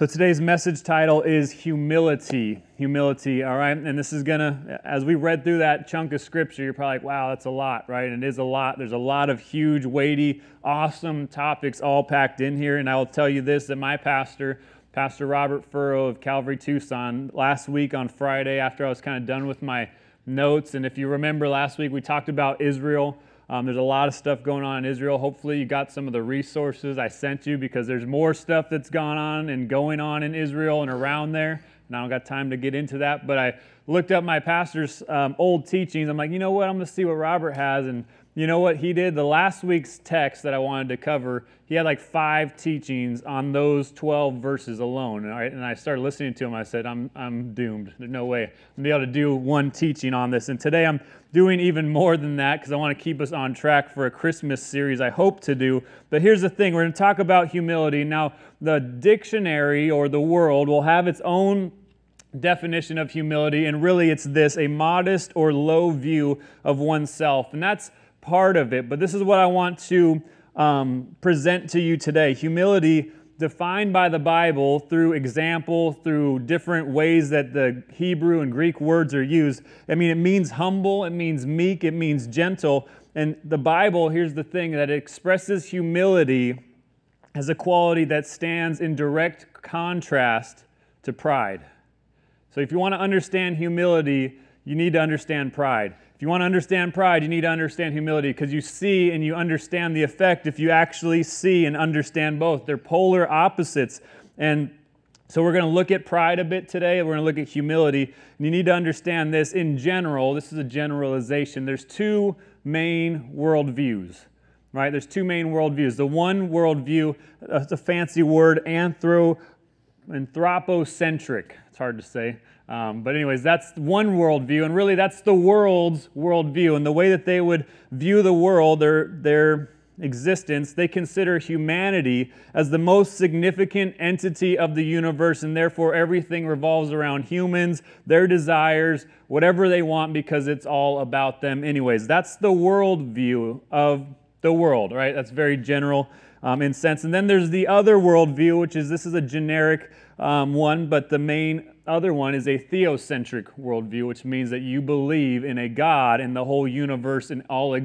So today's message title is humility. Humility, all right? And this is gonna, as we read through that chunk of scripture, you're probably like, wow, that's a lot, right? And it is a lot. There's a lot of huge, weighty, awesome topics all packed in here. And I will tell you this that my pastor, Pastor Robert Furrow of Calvary Tucson, last week on Friday, after I was kind of done with my notes, and if you remember last week, we talked about Israel. Um, there's a lot of stuff going on in Israel. Hopefully, you got some of the resources I sent you because there's more stuff that's gone on and going on in Israel and around there. And I don't got time to get into that, but I looked up my pastor's um, old teachings. I'm like, you know what? I'm going to see what Robert has. And you know what he did? The last week's text that I wanted to cover, he had like five teachings on those 12 verses alone. And I, and I started listening to him. I said, I'm, I'm doomed. There's no way I'm going to be able to do one teaching on this. And today I'm doing even more than that because I want to keep us on track for a Christmas series I hope to do. But here's the thing we're going to talk about humility. Now, the dictionary or the world will have its own definition of humility, and really it's this a modest or low view of oneself. And that's part of it, but this is what I want to um, present to you today. Humility defined by the Bible through example, through different ways that the Hebrew and Greek words are used. I mean, it means humble, it means meek, it means gentle. And the Bible, here's the thing, that it expresses humility as a quality that stands in direct contrast to pride. So if you want to understand humility, you need to understand pride. If you want to understand pride, you need to understand humility because you see and you understand the effect if you actually see and understand both. They're polar opposites. And so we're going to look at pride a bit today. We're going to look at humility. And you need to understand this in general. This is a generalization. There's two main worldviews, right? There's two main worldviews. The one worldview, it's a fancy word, anthro, anthropocentric. It's hard to say. Um, but, anyways, that's one worldview, and really that's the world's worldview. And the way that they would view the world, their, their existence, they consider humanity as the most significant entity of the universe, and therefore everything revolves around humans, their desires, whatever they want, because it's all about them, anyways. That's the worldview of the world, right? That's very general um, in sense. And then there's the other worldview, which is this is a generic um, one, but the main other one is a theocentric worldview, which means that you believe in a God and the whole universe and all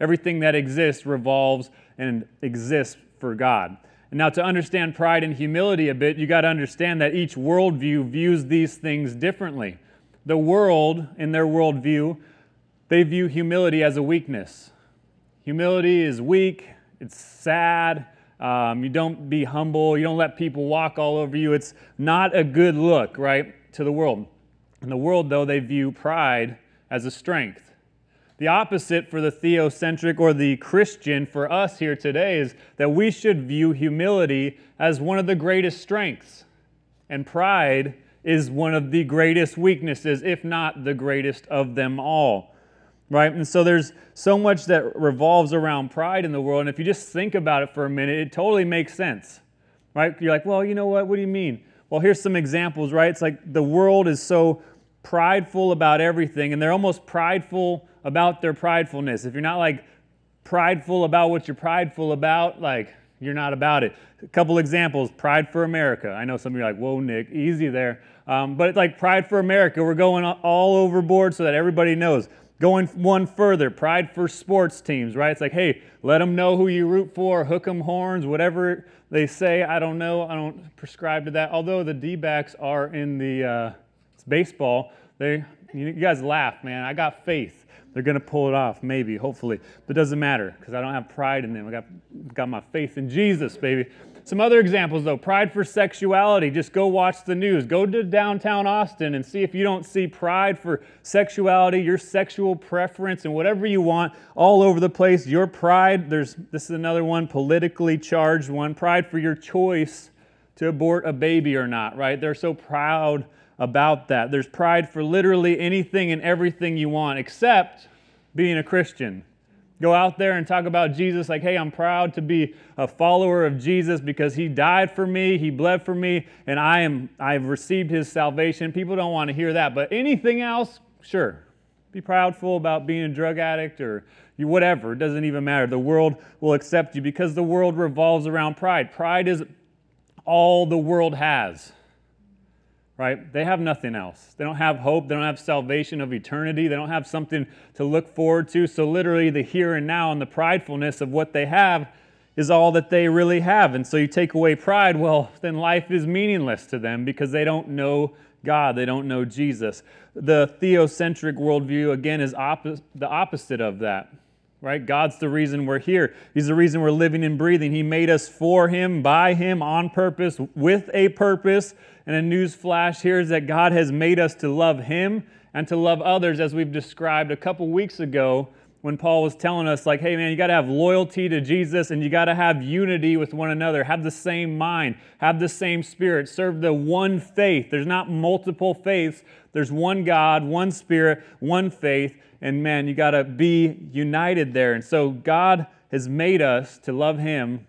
everything that exists revolves and exists for God. And now, to understand pride and humility a bit, you got to understand that each worldview views these things differently. The world, in their worldview, they view humility as a weakness. Humility is weak, it's sad, um, you don't be humble. You don't let people walk all over you. It's not a good look, right, to the world. In the world, though, they view pride as a strength. The opposite for the theocentric or the Christian for us here today is that we should view humility as one of the greatest strengths. And pride is one of the greatest weaknesses, if not the greatest of them all right? And so there's so much that revolves around pride in the world. And if you just think about it for a minute, it totally makes sense, right? You're like, well, you know what? What do you mean? Well, here's some examples, right? It's like the world is so prideful about everything, and they're almost prideful about their pridefulness. If you're not like prideful about what you're prideful about, like you're not about it. A couple examples Pride for America. I know some of you are like, whoa, Nick, easy there. Um, but it's like Pride for America. We're going all overboard so that everybody knows. Going one further, pride for sports teams, right? It's like, hey, let them know who you root for, hook them horns, whatever they say. I don't know. I don't prescribe to that. Although the D backs are in the uh, baseball, they, you guys laugh, man. I got faith. They're to pull it off, maybe, hopefully. But it doesn't matter because I don't have pride in them. I got, got my faith in Jesus, baby. Some other examples, though pride for sexuality. Just go watch the news. Go to downtown Austin and see if you don't see pride for sexuality, your sexual preference, and whatever you want all over the place. Your pride, there's this is another one, politically charged one. Pride for your choice to abort a baby or not, right? They're so proud about that. There's pride for literally anything and everything you want, except being a Christian. Go out there and talk about Jesus like, hey, I'm proud to be a follower of Jesus because he died for me, he bled for me, and I am I've received his salvation. People don't want to hear that, but anything else, sure. Be proudful about being a drug addict or you whatever, it doesn't even matter. The world will accept you because the world revolves around pride. Pride is all the world has. Right? They have nothing else. They don't have hope. They don't have salvation of eternity. They don't have something to look forward to. So, literally, the here and now and the pridefulness of what they have is all that they really have. And so, you take away pride, well, then life is meaningless to them because they don't know God. They don't know Jesus. The theocentric worldview, again, is the opposite of that right? God's the reason we're here. He's the reason we're living and breathing. He made us for Him, by Him, on purpose, with a purpose. And a news flash here is that God has made us to love Him and to love others, as we've described a couple weeks ago when Paul was telling us, like, hey, man, you got to have loyalty to Jesus and you got to have unity with one another, have the same mind, have the same spirit, serve the one faith. There's not multiple faiths, there's one God, one spirit, one faith. And man, you got to be united there. And so God has made us to love Him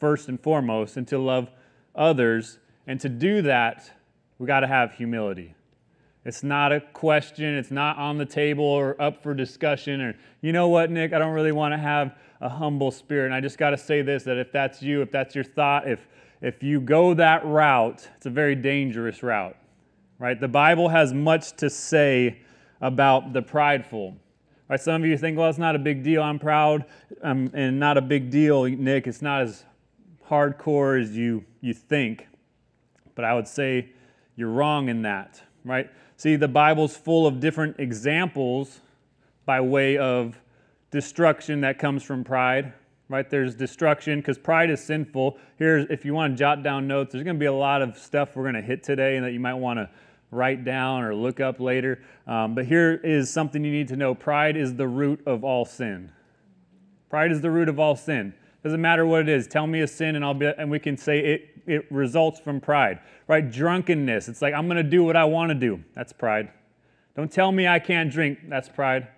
first and foremost and to love others. And to do that, we got to have humility. It's not a question, it's not on the table or up for discussion. Or, you know what, Nick, I don't really want to have a humble spirit. And I just got to say this that if that's you, if that's your thought, if, if you go that route, it's a very dangerous route, right? The Bible has much to say about the prideful. Right, some of you think, well, it's not a big deal. I'm proud, um, and not a big deal, Nick. It's not as hardcore as you, you think. But I would say you're wrong in that, right? See, the Bible's full of different examples by way of destruction that comes from pride, right? There's destruction because pride is sinful. Here's, if you want to jot down notes, there's going to be a lot of stuff we're going to hit today and that you might want to write down or look up later. Um, but here is something you need to know pride is the root of all sin. Pride is the root of all sin. Doesn't matter what it is. Tell me a sin, and I'll be, and we can say it. It results from pride, right? Drunkenness. It's like I'm going to do what I want to do. That's pride. Don't tell me I can't drink. That's pride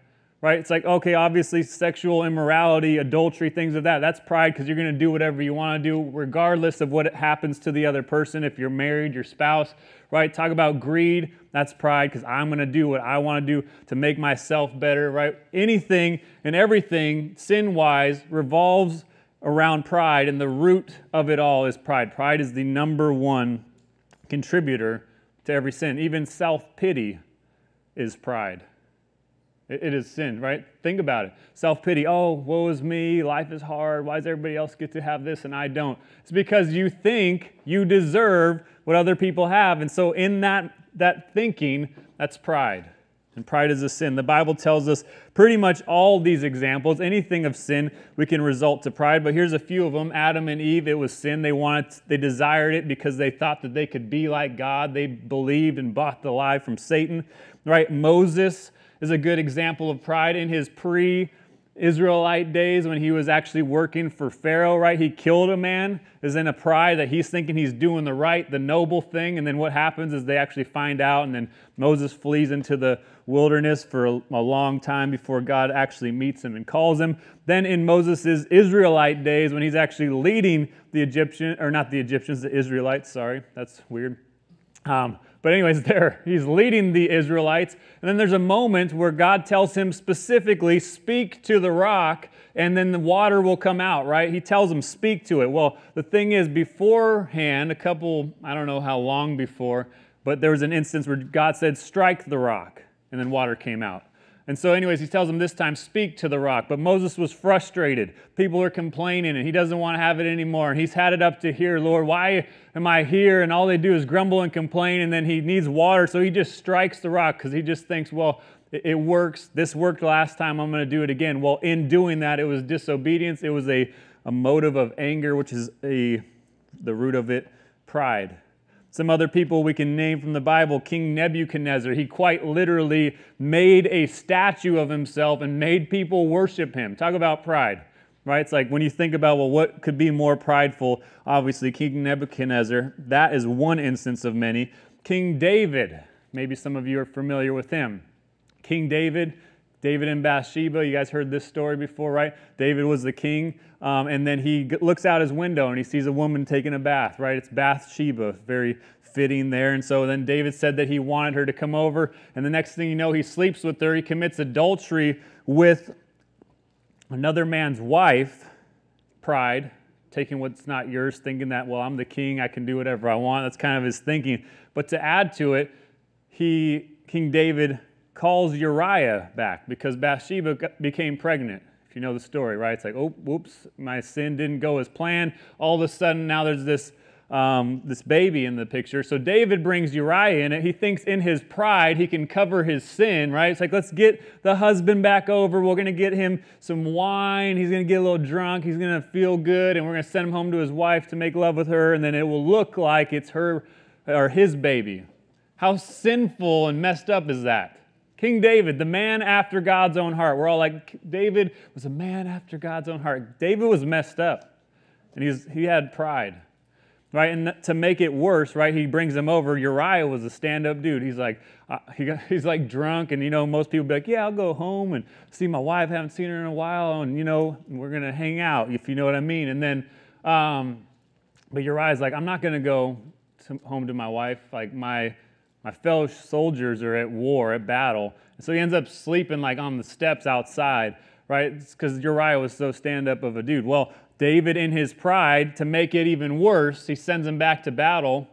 right? It's like, okay, obviously sexual immorality, adultery, things of that. That's pride because you're going to do whatever you want to do, regardless of what happens to the other person. If you're married, your spouse, right? Talk about greed. That's pride because I'm going to do what I want to do to make myself better, right? Anything and everything, sin wise, revolves around pride, and the root of it all is pride. Pride is the number one contributor to every sin. Even self pity is pride. It is sin, right? Think about it. Self pity. Oh, woe is me. Life is hard. Why does everybody else get to have this and I don't? It's because you think you deserve what other people have. And so, in that, that thinking, that's pride. And pride is a sin. The Bible tells us pretty much all these examples, anything of sin, we can result to pride. But here's a few of them. Adam and Eve, it was sin. They wanted, they desired it because they thought that they could be like God. They believed and bought the lie from Satan. Right? Moses is a good example of pride in his pre Israelite days when he was actually working for Pharaoh, right? He killed a man, is in a pride that he's thinking he's doing the right, the noble thing. And then what happens is they actually find out, and then Moses flees into the wilderness for a, long time before God actually meets him and calls him. Then in Moses' Israelite days, when he's actually leading the Egyptian, or not the Egyptians, the Israelites, sorry, that's weird. Um, but, anyways, there, he's leading the Israelites. And then there's a moment where God tells him specifically, speak to the rock, and then the water will come out, right? He tells him, speak to it. Well, the thing is, beforehand, a couple, I don't know how long before, but there was an instance where God said, strike the rock, and then water came out. And so, anyways, he tells him this time, speak to the rock. But Moses was frustrated. People are complaining, and he doesn't want to have it anymore. And he's had it up to here, Lord, why am I here? And all they do is grumble and complain, and then he needs water. So he just strikes the rock because he just thinks, well, it works. This worked last time. I'm going to do it again. Well, in doing that, it was disobedience. It was a, a motive of anger, which is a, the root of it, pride. Some other people we can name from the Bible King Nebuchadnezzar. He quite literally made a statue of himself and made people worship him. Talk about pride, right? It's like when you think about, well, what could be more prideful? Obviously, King Nebuchadnezzar. That is one instance of many. King David. Maybe some of you are familiar with him. King David, David and Bathsheba. You guys heard this story before, right? David was the king um, and then he looks out his window and he sees a woman taking a bath, right? It's Bathsheba, very fitting there. And so then David said that he wanted her to come over. And the next thing you know, he sleeps with her. He commits adultery with another man's wife. Pride, taking what's not yours, thinking that, well, I'm the king, I can do whatever I want. That's kind of his thinking. But to add to it, he, King David calls Uriah back because Bathsheba became pregnant. If you know the story, right? It's like, oh, whoops, my sin didn't go as planned. All of a sudden, now there's this um, this baby in the picture. So David brings Uriah in it. He thinks in his pride he can cover his sin, right? It's like, let's get the husband back over. We're going to get him some wine. He's going to get a little drunk. He's going to feel good. And we're going to send him home to his wife to make love with her. And then it will look like it's her or his baby. How sinful and messed up is that? King David, the man after God's own heart. We're all like, David was a man after God's own heart. David was messed up, and he's, he had pride right? And to make it worse, right, he brings him over. Uriah was a stand-up dude. He's like, uh, he he's like drunk, and you know, most people be like, yeah, I'll go home and see my wife. Haven't seen her in a while, and you know, we're gonna hang out, if you know what I mean. And then, um, but Uriah's like, I'm not gonna go to, home to my wife. Like my my fellow soldiers are at war, at battle. And so he ends up sleeping like on the steps outside, right? Because Uriah was so stand up of a dude. Well, David, in his pride, to make it even worse, he sends him back to battle.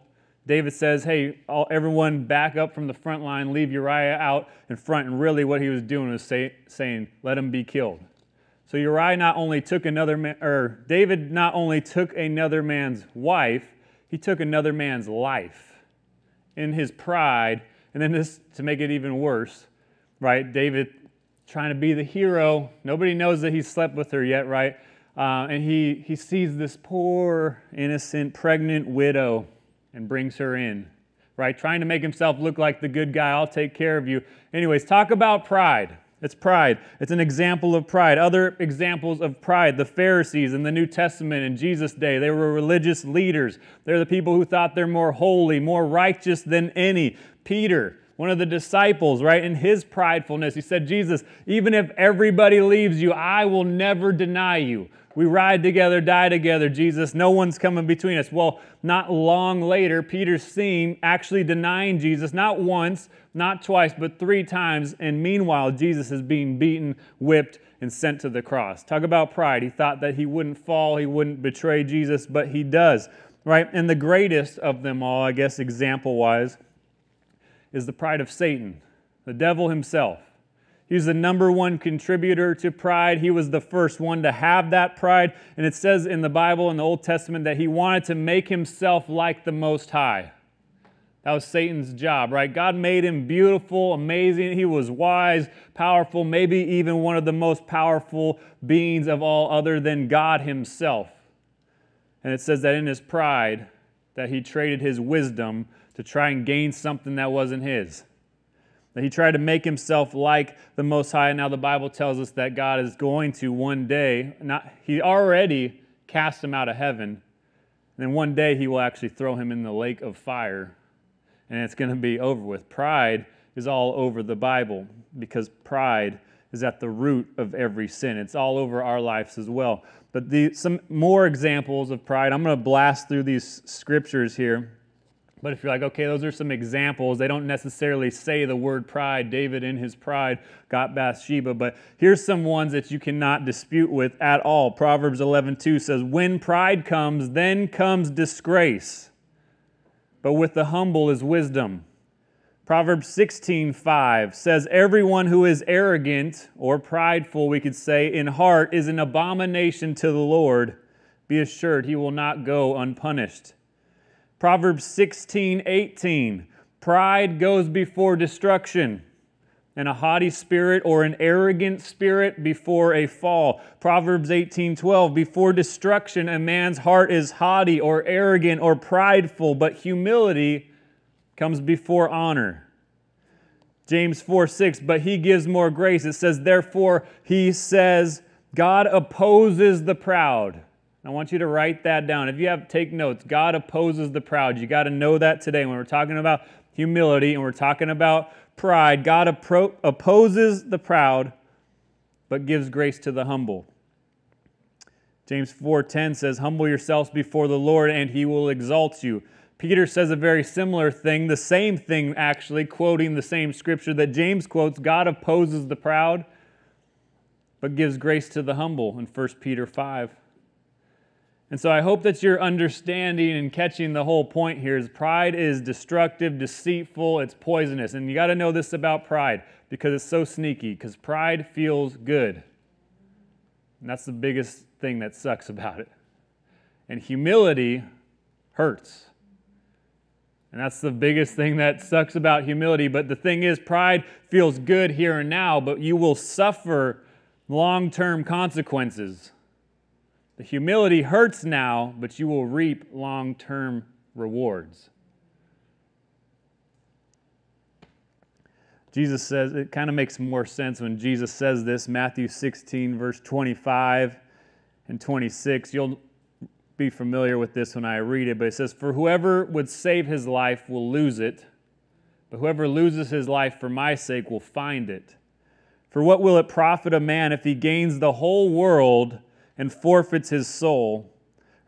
David says, Hey, all, everyone back up from the front line, leave Uriah out in front. And really, what he was doing was say, saying, Let him be killed. So Uriah not only took another man, or David not only took another man's wife, he took another man's life in his pride. And then this, to make it even worse, right? David trying to be the hero. Nobody knows that he slept with her yet, right? Uh, and he, he sees this poor, innocent, pregnant widow and brings her in, right? Trying to make himself look like the good guy. I'll take care of you. Anyways, talk about pride. It's pride. It's an example of pride. Other examples of pride the Pharisees in the New Testament in Jesus' day, they were religious leaders. They're the people who thought they're more holy, more righteous than any. Peter, one of the disciples, right, in his pridefulness, he said, Jesus, even if everybody leaves you, I will never deny you. We ride together, die together, Jesus. No one's coming between us. Well, not long later, Peter's seen actually denying Jesus, not once, not twice, but three times. And meanwhile, Jesus is being beaten, whipped, and sent to the cross. Talk about pride. He thought that he wouldn't fall, he wouldn't betray Jesus, but he does, right? And the greatest of them all, I guess, example wise, is the pride of Satan, the devil himself. He's the number one contributor to pride. He was the first one to have that pride. And it says in the Bible, in the Old Testament, that he wanted to make himself like the Most High. That was Satan's job, right? God made him beautiful, amazing. He was wise, powerful, maybe even one of the most powerful beings of all other than God himself. And it says that in his pride, that he traded his wisdom to try and gain something that wasn't his. That he tried to make himself like the Most High. And now the Bible tells us that God is going to one day, not, he already cast him out of heaven. And then one day he will actually throw him in the lake of fire. And it's going to be over with. Pride is all over the Bible because pride is at the root of every sin. It's all over our lives as well. But the, some more examples of pride. I'm going to blast through these scriptures here. But if you're like, okay, those are some examples, they don't necessarily say the word pride. David, in his pride, got Bathsheba. But here's some ones that you cannot dispute with at all. Proverbs 11:2 says, When pride comes, then comes disgrace. But with the humble is wisdom. Proverbs 16:5 says, Everyone who is arrogant or prideful, we could say, in heart is an abomination to the Lord. Be assured he will not go unpunished. Proverbs 16, 18. Pride goes before destruction, and a haughty spirit or an arrogant spirit before a fall. Proverbs 18, 12. Before destruction, a man's heart is haughty or arrogant or prideful, but humility comes before honor. James 4, 6. But he gives more grace. It says, Therefore, he says, God opposes the proud I want you to write that down. If you have take notes, God opposes the proud. You got to know that today when we're talking about humility and we're talking about pride. God appro- opposes the proud but gives grace to the humble. James 4:10 says, "Humble yourselves before the Lord and he will exalt you." Peter says a very similar thing, the same thing actually, quoting the same scripture that James quotes, God opposes the proud but gives grace to the humble in 1 Peter 5. And so I hope that you're understanding and catching the whole point here is pride is destructive, deceitful, it's poisonous. And you got to know this about pride because it's so sneaky because pride feels good. And that's the biggest thing that sucks about it. And humility hurts. And that's the biggest thing that sucks about humility. But the thing is, pride feels good here and now, but you will suffer long term consequences. The humility hurts now, but you will reap long term rewards. Jesus says, it kind of makes more sense when Jesus says this, Matthew 16, verse 25 and 26. You'll be familiar with this when I read it, but it says, For whoever would save his life will lose it, but whoever loses his life for my sake will find it. For what will it profit a man if he gains the whole world and forfeits his soul?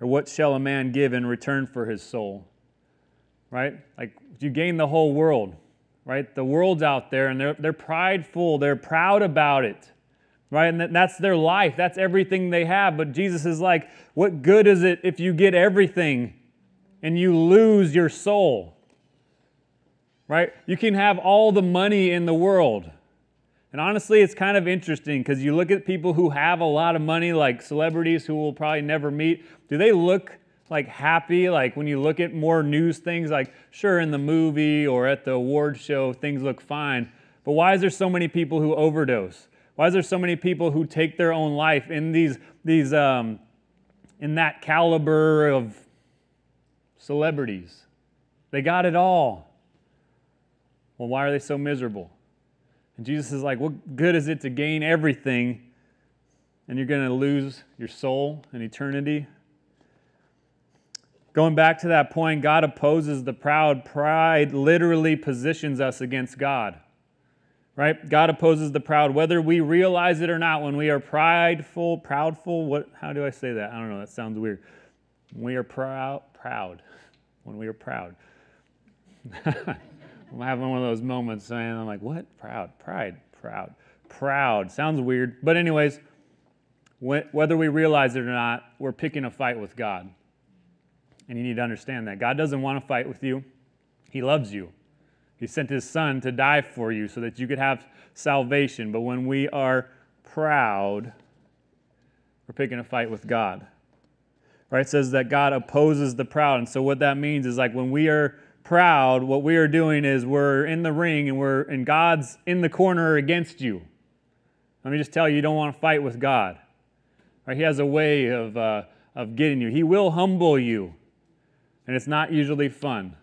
Or what shall a man give in return for his soul? Right? Like, you gain the whole world, right? The world's out there and they're, they're prideful, they're proud about it right? And that's their life, that's everything they have. But Jesus is like, what good is it if you get everything and you lose your soul? Right? You can have all the money in the world. And honestly, it's kind of interesting because you look at people who have a lot of money, like celebrities who will probably never meet. Do they look like happy? Like when you look at more news things, like sure, in the movie or at the award show, things look fine. But why is there so many people who overdose? Why is there so many people who take their own life in these, these um, in that caliber of celebrities? They got it all. Well, why are they so miserable? And Jesus is like, what good is it to gain everything and you're going to lose your soul and eternity? Going back to that point, God opposes the proud. Pride literally positions us against God right? God opposes the proud, whether we realize it or not. When we are prideful, proudful, what? How do I say that? I don't know. That sounds weird. When we are proud, proud. When we are proud. I'm having one of those moments, and I'm like, what? Proud, pride, proud, proud. Sounds weird, but anyways, whether we realize it or not, we're picking a fight with God. And you need to understand that. God doesn't want to fight with you, He loves you. He sent his son to die for you so that you could have salvation. But when we are proud, we're picking a fight with God. Right? It says that God opposes the proud. And so what that means is like when we are proud, what we are doing is we're in the ring and we're and God's in the corner against you. Let me just tell you, you don't want to fight with God. Right? He has a way of, uh, of getting you. He will humble you. And it's not usually fun.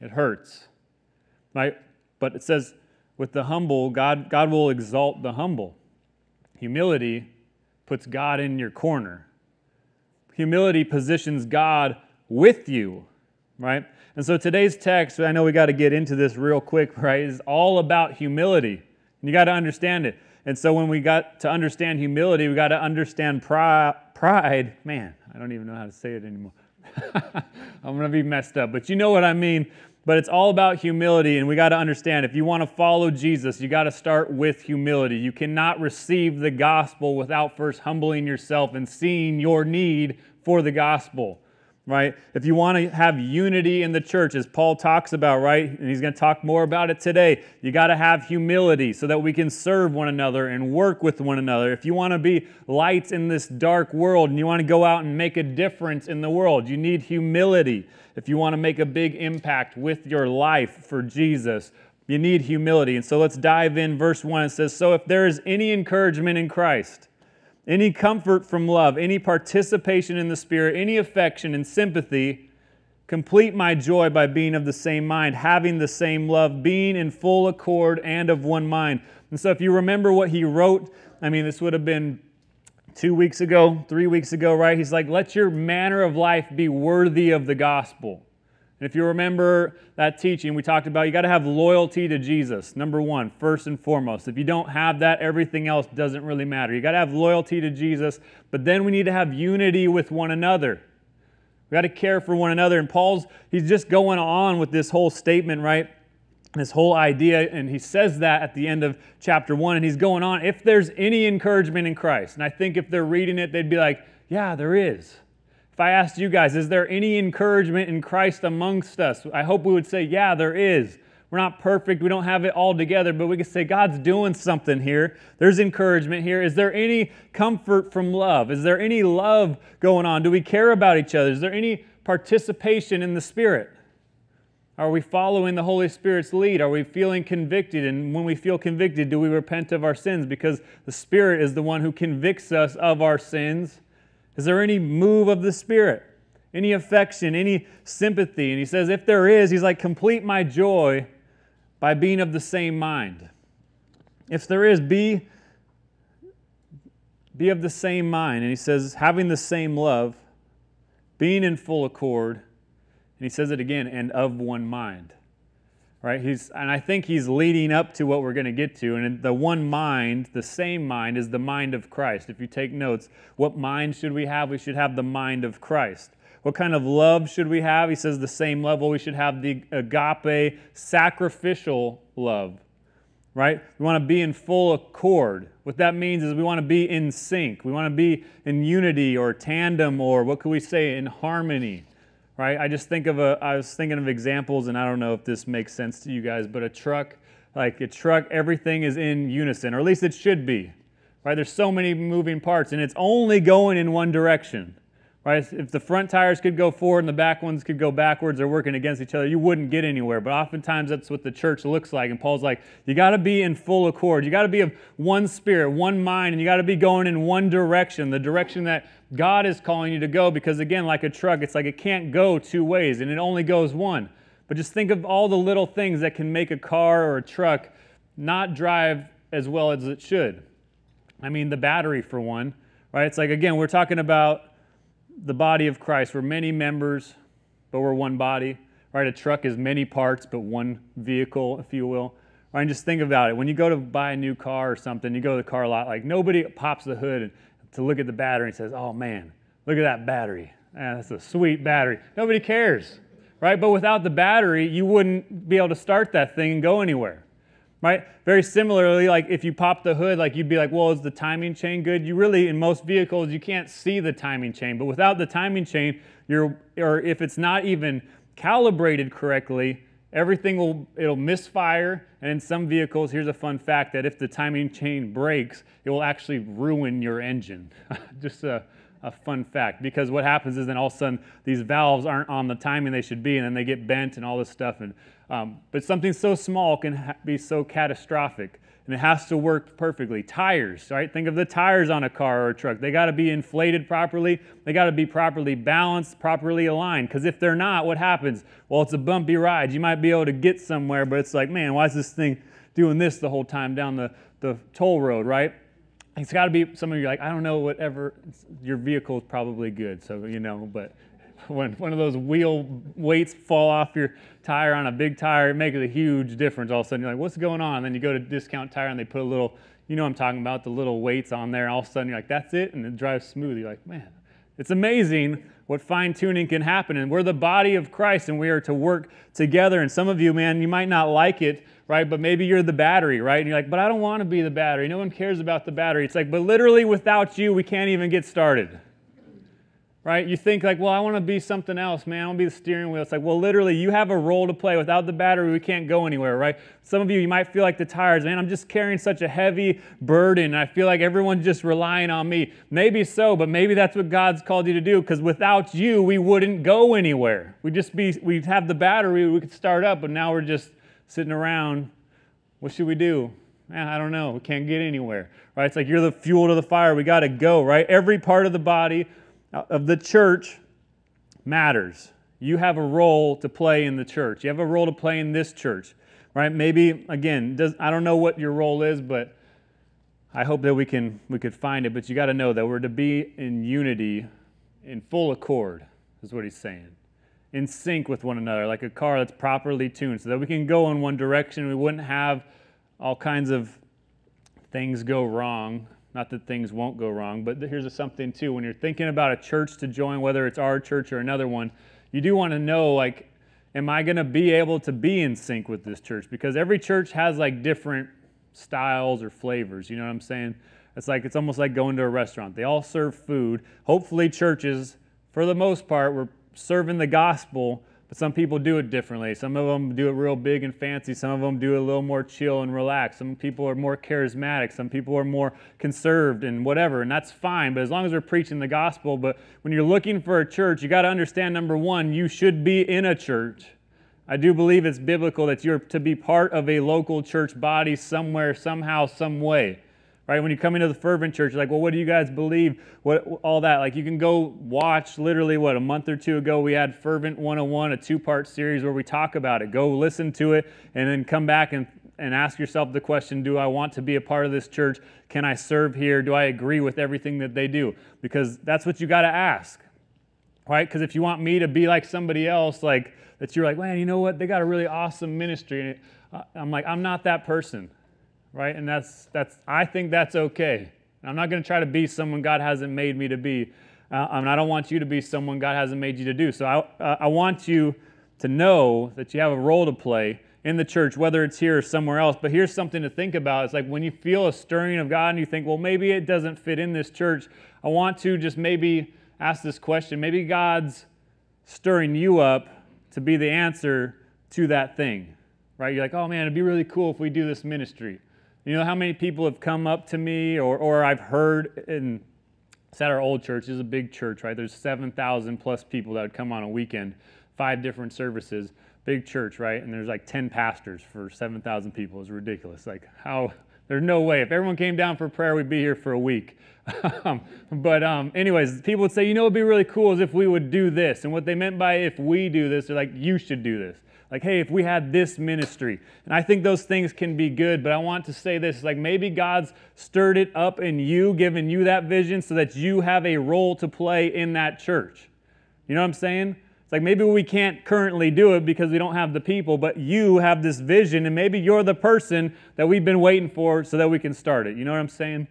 It hurts right? But it says, with the humble, God, God will exalt the humble. Humility puts God in your corner. Humility positions God with you, right? And so today's text, I know we got to get into this real quick, right, is all about humility. And you got to understand it. And so when we got to understand humility, we got to understand pride. pride. Man, I don't even know how to say it anymore. I'm going to be messed up, but you know what I mean. But it's all about humility, and we got to understand if you want to follow Jesus, you got to start with humility. You cannot receive the gospel without first humbling yourself and seeing your need for the gospel, right? If you want to have unity in the church, as Paul talks about, right? And he's going to talk more about it today, you got to have humility so that we can serve one another and work with one another. If you want to be lights in this dark world and you want to go out and make a difference in the world, you need humility if you want to make a big impact with your life for Jesus, you need humility. And so let's dive in. Verse 1 it says, So if there is any encouragement in Christ, any comfort from love, any participation in the Spirit, any affection and sympathy, complete my joy by being of the same mind, having the same love, being in full accord and of one mind. And so if you remember what he wrote, I mean, this would have been two weeks ago, three weeks ago, right? He's like, let your manner of life be worthy of the gospel. And if you remember that teaching, we talked about you got to have loyalty to Jesus, number one, first and foremost. If you don't have that, everything else doesn't really matter. You got to have loyalty to Jesus, but then we need to have unity with one another. We got to care for one another. And Paul's, he's just going on with this whole statement, right? this whole idea, and he says that at the end of chapter one, and he's going on, if there's any encouragement in Christ. And I think if they're reading it, they'd be like, yeah, there is. If I asked you guys, is there any encouragement in Christ amongst us? I hope we would say, yeah, there is. We're not perfect. We don't have it all together, but we can say, God's doing something here. There's encouragement here. Is there any comfort from love? Is there any love going on? Do we care about each other? Is there any participation in the Spirit? Are we following the Holy Spirit's lead? Are we feeling convicted? And when we feel convicted, do we repent of our sins? Because the Spirit is the one who convicts us of our sins. Is there any move of the Spirit? Any affection, any sympathy? And he says, if there is, he's like, complete my joy by being of the same mind. If there is, be, be of the same mind. And he says, having the same love, being in full accord. And he says it again, and of one mind. Right? He's, and I think he's leading up to what we're going to get to. And the one mind, the same mind, is the mind of Christ. If you take notes, what mind should we have? We should have the mind of Christ. What kind of love should we have? He says the same level. We should have the agape, sacrificial love, right? We want to be in full accord. What that means is we want to be in sync. We want to be in unity or tandem or what could we say, in harmony, right? I just think of a, I was thinking of examples, and I don't know if this makes sense to you guys, but a truck, like a truck, everything is in unison, or at least it should be, right? There's so many moving parts, and it's only going in one direction right? If the front tires could go forward and the back ones could go backwards they're working against each other, you wouldn't get anywhere. But oftentimes that's what the church looks like. And Paul's like, you got to be in full accord. You got to be of one spirit, one mind, and you got to be going in one direction, the direction that God is calling you to go. Because again, like a truck, it's like it can't go two ways and it only goes one. But just think of all the little things that can make a car or a truck not drive as well as it should. I mean, the battery, for one, right? It's like, again, we're talking about the body of Christ. We're many members, but we're one body. Right? A truck is many parts, but one vehicle, if you will. Right? And just think about it. When you go to buy a new car or something, you go to the car lot, like nobody pops the hood to look at the battery and says, oh man, look at that battery. Man, that's a sweet battery. Nobody cares. Right? But without the battery, you wouldn't be able to start that thing and go anywhere right? Very similarly, like if you pop the hood, like you'd be like, well, is the timing chain good? You really, in most vehicles, you can't see the timing chain. But without the timing chain, you're, or if it's not even calibrated correctly, everything will, it'll misfire. And in some vehicles, here's a fun fact that if the timing chain breaks, it will actually ruin your engine. Just a, a fun fact because what happens is then all of a sudden these valves aren't on the timing they should be and then they get bent and all this stuff and um, but something so small can ha- be so catastrophic and it has to work perfectly. Tires right? Think of the tires on a car or a truck. They got to be inflated properly. They got to be properly balanced properly aligned because if they're not what happens? Well it's a bumpy ride. You might be able to get somewhere but it's like man why is this thing doing this the whole time down the, the toll road right? It's got to be some of you like i don't know whatever. Your vehicle is probably good so you know but when one of those wheel weights fall off your tire on a big tire it makes a huge difference all of a sudden you're like what's going on and then you go to discount tire and they put a little you know i'm talking about the little weights on there all of a sudden you're like that's it and it drives smooth you're like man it's amazing what fine tuning can happen and we're the body of christ and we are to work together and some of you man you might not like it right? But maybe you're the battery, right? And you're like, but I don't want to be the battery. No one cares about the battery. It's like, but literally without you, we can't even get started. Right? You think like, well, I want to be something else, man. I want to be the steering wheel. It's like, well, literally, you have a role to play. Without the battery, we can't go anywhere, right? Some of you, you might feel like the tires, man. I'm just carrying such a heavy burden. I feel like everyone's just relying on me. Maybe so, but maybe that's what God's called you to do. Because without you, we wouldn't go anywhere. We'd just be, we'd have the battery, we could start up, but now we're just sitting around. What should we do? I don't know. We can't get anywhere. Right? It's like you're the fuel to the fire. We got to go, right? Every part of the body of the church matters. You have a role to play in the church. You have a role to play in this church, right? Maybe again, does, I don't know what your role is, but I hope that we can we could find it. But you got to know that we're to be in unity, in full accord, is what he's saying in sync with one another, like a car that's properly tuned, so that we can go in one direction. We wouldn't have all kinds of things go wrong. Not that things won't go wrong, but here's something too. When you're thinking about a church to join, whether it's our church or another one, you do want to know, like, am I going to be able to be in sync with this church? Because every church has like different styles or flavors. You know what I'm saying? It's like it's almost like going to a restaurant. They all serve food. Hopefully, churches for the most part, we're serving the gospel, but some people do it differently. Some of them do it real big and fancy. Some of them do it a little more chill and relaxed. Some people are more charismatic. Some people are more conserved and whatever, and that's fine. But as long as we're preaching the gospel, but when you're looking for a church, you got to understand number one, you should be in a church. I do believe it's biblical that you're to be part of a local church body somewhere, somehow, some way right? When you come into the fervent church, like, well, what do you guys believe? What all that? Like, you can go watch. Literally, what a month or two ago, we had Fervent 101, a two-part series where we talk about it. Go listen to it, and then come back and and ask yourself the question: Do I want to be a part of this church? Can I serve here? Do I agree with everything that they do? Because that's what you got to ask, right? Because if you want me to be like somebody else, like that, you're like, man, you know what? They got a really awesome ministry. And I'm like, I'm not that person right? And that's, that's I think that's okay. I'm not going to try to be someone God hasn't made me to be. Uh, and I don't want you to be someone God hasn't made you to do. So I, uh, I want you to know that you have a role to play in the church, whether it's here or somewhere else. But here's something to think about. It's like when you feel a stirring of God and you think, well, maybe it doesn't fit in this church, I want to just maybe ask this question. Maybe God's stirring you up to be the answer to that thing, right? You're like, oh man, it'd be really cool if we do this ministry. You know how many people have come up to me or, or I've heard in it's at our old church, it's a big church, right? There's 7,000 plus people that would come on a weekend, five different services, big church, right? And there's like 10 pastors for 7,000 people. It's ridiculous. Like, how, there's no way. If everyone came down for prayer, we'd be here for a week. Um, but, um, anyways, people would say, you know, it'd be really cool is if we would do this. And what they meant by if we do this, they're like, you should do this like hey if we had this ministry and i think those things can be good but i want to say this like maybe god's stirred it up in you given you that vision so that you have a role to play in that church. You know what i'm saying? It's like maybe we can't currently do it because we don't have the people but you have this vision and maybe you're the person that we've been waiting for so that we can start it. You know what i'm saying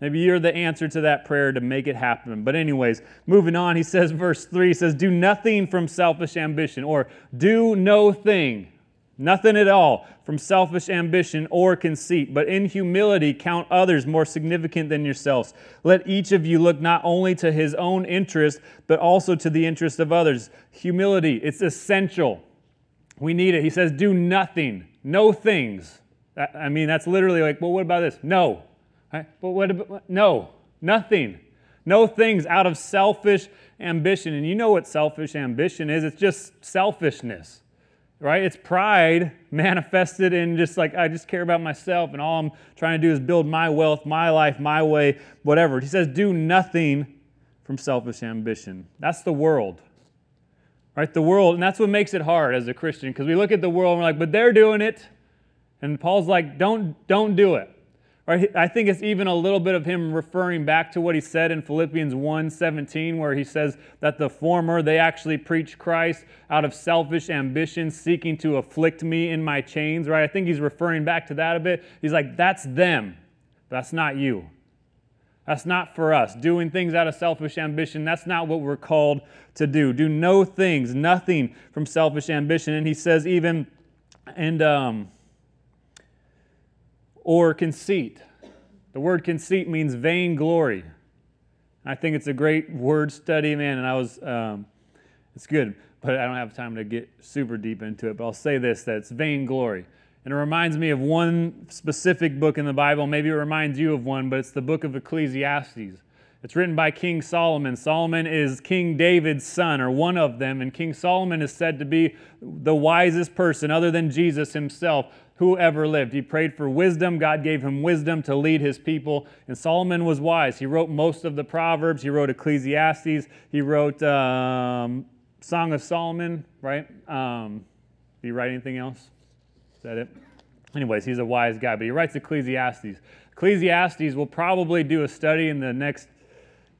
Maybe you're the answer to that prayer to make it happen. But, anyways, moving on, he says, verse 3 says, Do nothing from selfish ambition, or do no thing, nothing at all from selfish ambition or conceit, but in humility count others more significant than yourselves. Let each of you look not only to his own interest, but also to the interest of others. Humility, it's essential. We need it. He says, Do nothing, no things. I mean, that's literally like, well, what about this? No. Right? But what about, no, nothing. No things out of selfish ambition. And you know what selfish ambition is it's just selfishness, right? It's pride manifested in just like, I just care about myself and all I'm trying to do is build my wealth, my life, my way, whatever. He says, do nothing from selfish ambition. That's the world. Right? The world, and that's what makes it hard as a Christian, because we look at the world and we're like, but they're doing it. And Paul's like, don't, don't do it. Right? I think it's even a little bit of him referring back to what he said in Philippians 1:17, where he says that the former they actually preach Christ out of selfish ambition, seeking to afflict me in my chains. Right? I think he's referring back to that a bit. He's like, that's them. That's not you. That's not for us. Doing things out of selfish ambition, that's not what we're called to do. Do no things, nothing from selfish ambition. And he says, even, and um, or conceit. The word conceit means vainglory. I think it's a great word study, man, and I was, um, it's good, but I don't have time to get super deep into it. But I'll say this that it's vainglory. And it reminds me of one specific book in the Bible. Maybe it reminds you of one, but it's the book of Ecclesiastes. It's written by King Solomon. Solomon is King David's son, or one of them, and King Solomon is said to be the wisest person, other than Jesus himself, who ever lived. He prayed for wisdom. God gave him wisdom to lead his people. And Solomon was wise. He wrote most of the Proverbs. He wrote Ecclesiastes. He wrote um, Song of Solomon, right? Um, did he write anything else? Is that it? Anyways, he's a wise guy, but he writes Ecclesiastes. Ecclesiastes will probably do a study in the next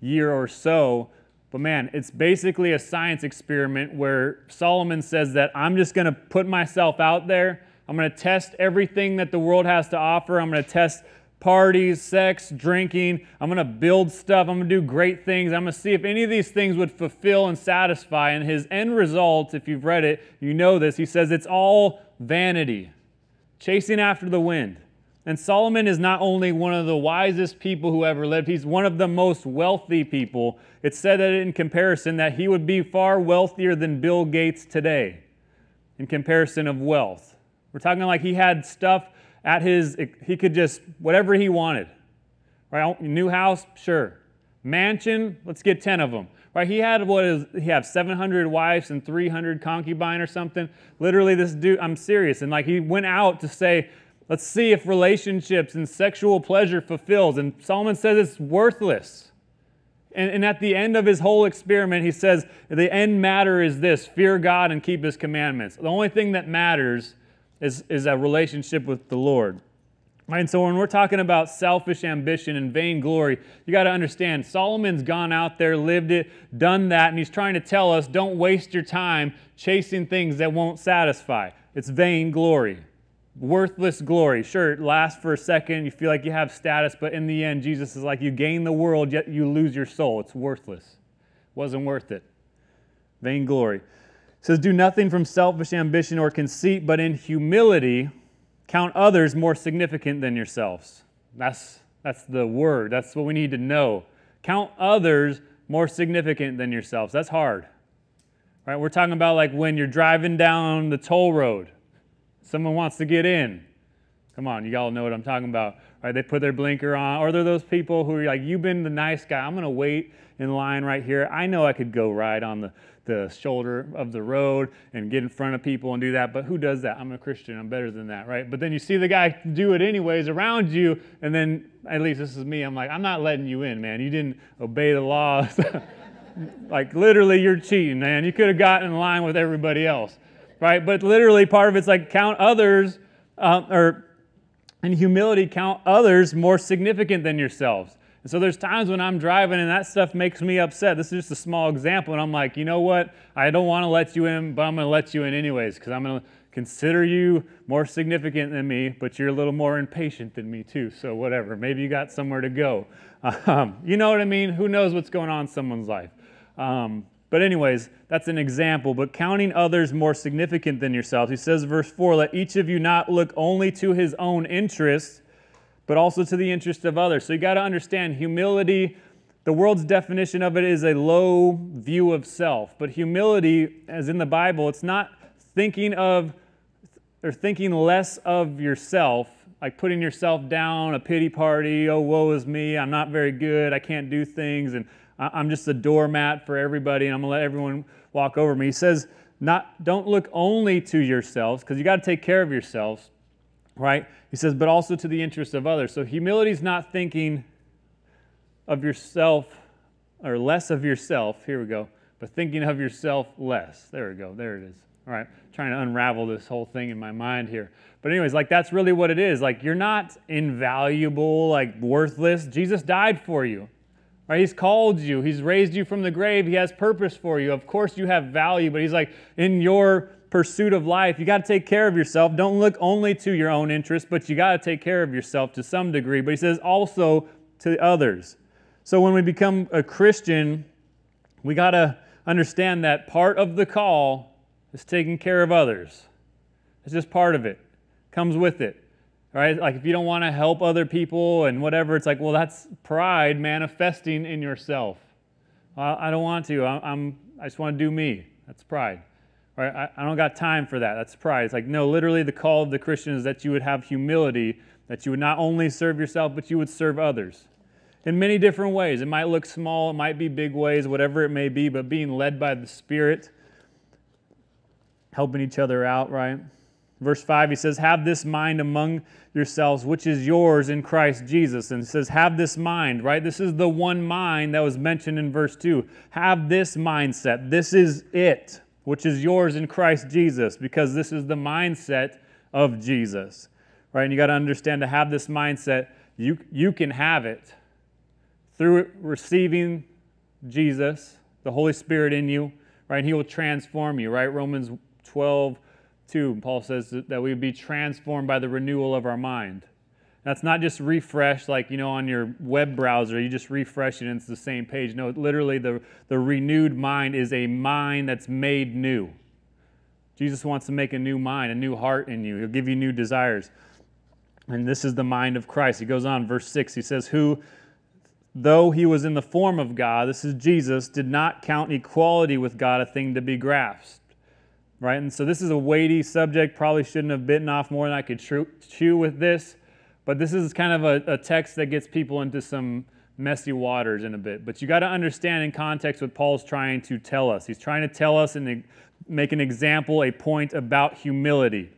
year or so. But man, it's basically a science experiment where Solomon says that I'm just going to put myself out there I'm going to test everything that the world has to offer. I'm going to test parties, sex, drinking. I'm going to build stuff. I'm going to do great things. I'm going to see if any of these things would fulfill and satisfy. And his end result, if you've read it, you know this. He says it's all vanity, chasing after the wind. And Solomon is not only one of the wisest people who ever lived, he's one of the most wealthy people. It's said that in comparison that he would be far wealthier than Bill Gates today in comparison of wealth. We're talking like he had stuff at his he could just whatever he wanted. Right? Oh, new house, sure. Mansion, let's get 10 of them. Right? He had what is he have 700 wives and 300 concubine or something. Literally this dude, I'm serious. And like he went out to say Let's see if relationships and sexual pleasure fulfills. And Solomon says it's worthless. And, and, at the end of his whole experiment, he says the end matter is this fear God and keep his commandments. The only thing that matters is, is a relationship with the Lord. Right, and so when we're talking about selfish ambition and vainglory, you got to understand Solomon's gone out there, lived it, done that, and he's trying to tell us don't waste your time chasing things that won't satisfy. It's vainglory worthless glory. Sure, it lasts for a second, you feel like you have status, but in the end, Jesus is like, you gain the world, yet you lose your soul. It's worthless. Wasn't worth it. Vainglory. Says, Do nothing from selfish ambition or conceit, but in humility count others more significant than yourselves. That's, that's the word. That's what we need to know. Count others more significant than yourselves. That's hard. Right? We're talking about like when you're driving down the toll road Someone wants to get in. Come on, you all know what I'm talking about. Right? They put their blinker on, or they're those people who are like, You've been the nice guy. I'm going to wait in line right here. I know I could go right on the, the shoulder of the road and get in front of people and do that, but who does that? I'm a Christian. I'm better than that, right? But then you see the guy do it anyways around you, and then, at least this is me, I'm like, I'm not letting you in, man. You didn't obey the laws. like, literally, you're cheating, man. You could have gotten in line with everybody else right? But literally, part of it's like count others, um, or in humility, count others more significant than yourselves. And so there's times when I'm driving and that stuff makes me upset. This is just a small example. And I'm like, you know what? I don't want to let you in, but I'm going to let you in anyways because I'm going to consider you more significant than me, but you're a little more impatient than me too. So whatever. Maybe you got somewhere to go. Um, you know what I mean? Who knows what's going on in someone's life? Um, but, anyways, that's an example. But counting others more significant than yourselves, he says, verse 4 let each of you not look only to his own interests, but also to the interest of others. So, you got to understand humility. The world's definition of it is a low view of self. But humility, as in the Bible, it's not thinking of or thinking less of yourself, like putting yourself down, a pity party, oh, woe is me, I'm not very good, I can't do things, and I'm just a doormat for everybody and I'm to let everyone walk over me. He says, not, don't look only to yourselves, because you got to take care of yourselves, right? He says, but also to the interests of others. So humility is not thinking of yourself or less of yourself. Here we go. But thinking of yourself less. There we go. There it is. All right. trying to unravel this whole thing in my mind here. But, anyways, like that's really what it is. Like, you're not invaluable, like worthless. Jesus died for you. Right? He's called you. He's raised you from the grave. He has purpose for you. Of course, you have value, but He's like, in your pursuit of life, you got to take care of yourself. Don't look only to your own interests, but you got to take care of yourself to some degree. But He says also to others. So when we become a Christian, we got to understand that part of the call is taking care of others. It's just part of it, comes with it right? Like if you don't want to help other people and whatever, it's like, well, that's pride manifesting in yourself. I don't want to. I'm, I just want to do me. That's pride. Right? I, I don't got time for that. That's pride. It's like, no, literally, the call of the Christian is that you would have humility, that you would not only serve yourself, but you would serve others in many different ways. It might look small, it might be big ways, whatever it may be, but being led by the Spirit, helping each other out, right? Verse 5, he says, Have this mind among yourselves, which is yours in Christ Jesus. And he says, Have this mind, right? This is the one mind that was mentioned in verse 2. Have this mindset. This is it, which is yours in Christ Jesus, because this is the mindset of Jesus, right? And you got to understand to have this mindset, you, you can have it through receiving Jesus, the Holy Spirit in you, right? And He will transform you, right? Romans 12 2, Paul says that we be transformed by the renewal of our mind. That's not just refresh, like, you know, on your web browser, you just refresh it and it's the same page. No, literally, the, the renewed mind is a mind that's made new. Jesus wants to make a new mind, a new heart in you. He'll give you new desires. And this is the mind of Christ. He goes on, verse 6, he says, Who, though he was in the form of God, this is Jesus, did not count equality with God a thing to be grasped. Right? And so this is a weighty subject. Probably shouldn't have bitten off more than I could chew with this. But this is kind of a, a text that gets people into some messy waters in a bit. But you got to understand in context what Paul's trying to tell us. He's trying to tell us and make an example, a point about humility.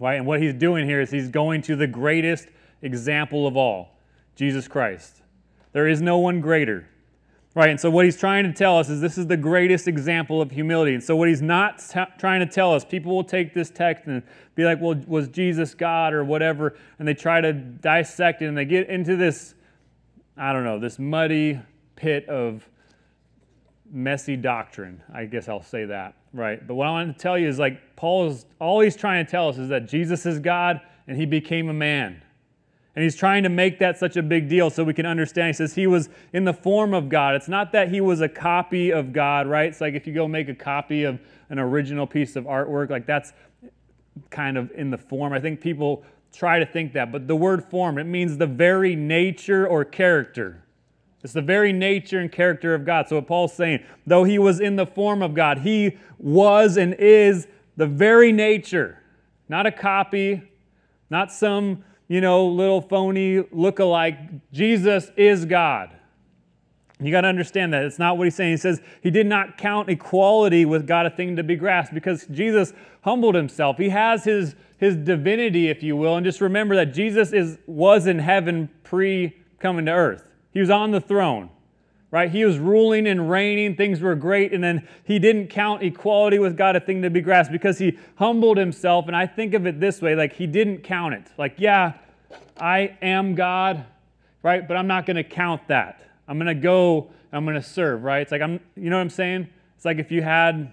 Right? And what he's doing here is he's going to the greatest example of all, Jesus Christ. There is no one greater. Right? And so what he's trying to tell us is this is the greatest example of humility. And so what he's not t- trying to tell us, people will take this text and be like, well, was Jesus God or whatever? And they try to dissect it and they get into this, I don't know, this muddy pit of messy doctrine. I guess I'll say that, right? But what I want to tell you is like Paul is all he's trying to tell us is that Jesus is God and he became a man. And he's trying to make that such a big deal so we can understand. He says he was in the form of God. It's not that he was a copy of God, right? It's like if you go make a copy of an original piece of artwork, like that's kind of in the form. I think people try to think that. But the word form, it means the very nature or character. It's the very nature and character of God. So, what Paul's saying, though he was in the form of God, he was and is the very nature, not a copy, not some, you know, little phony look-alike. Jesus is God. You got to understand that. It's not what he's saying. He says he did not count equality with God a thing to be grasped because Jesus humbled himself. He has his, his divinity, if you will. And just remember that Jesus is, was in heaven pre coming to earth. He was on the throne, right? He was ruling and reigning. Things were great. And then he didn't count equality with God a thing to be grasped because he humbled himself. And I think of it this way like he didn't count it. Like, yeah, I am God, right? But I'm not going to count that. I'm going to go, I'm going to serve, right? It's like, I'm, you know what I'm saying? It's like if you had,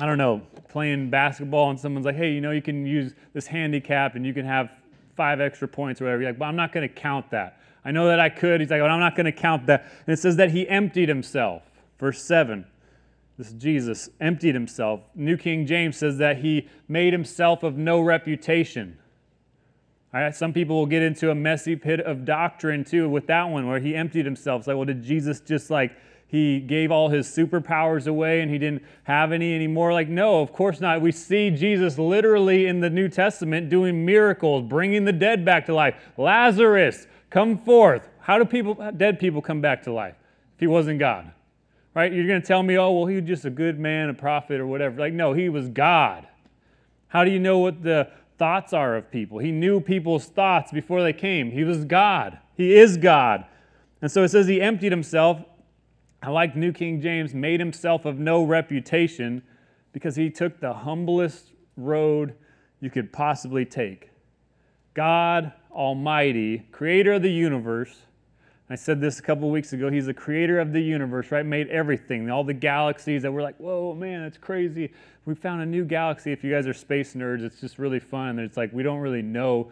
I don't know, playing basketball and someone's like, hey, you know, you can use this handicap and you can have five extra points or whatever. You're like, but I'm not going to count that. I know that I could. He's like, well, I'm not going to count that. And it says that he emptied himself. Verse 7. This Jesus emptied himself. New King James says that he made himself of no reputation. All right, some people will get into a messy pit of doctrine too with that one where he emptied himself. It's like, well, did Jesus just like he gave all his superpowers away and he didn't have any anymore. Like, no, of course not. We see Jesus literally in the New Testament doing miracles, bringing the dead back to life. Lazarus, come forth. How do people, dead people come back to life if he wasn't God? Right? You're going to tell me, oh, well, he was just a good man, a prophet, or whatever. Like, no, he was God. How do you know what the thoughts are of people? He knew people's thoughts before they came. He was God. He is God. And so it says he emptied himself I like New King James, made himself of no reputation because he took the humblest road you could possibly take. God Almighty, creator of the universe. I said this a couple weeks ago. He's the creator of the universe, right? Made everything, all the galaxies that we're like, whoa, man, that's crazy. We found a new galaxy. If you guys are space nerds, it's just really fun. And it's like we don't really know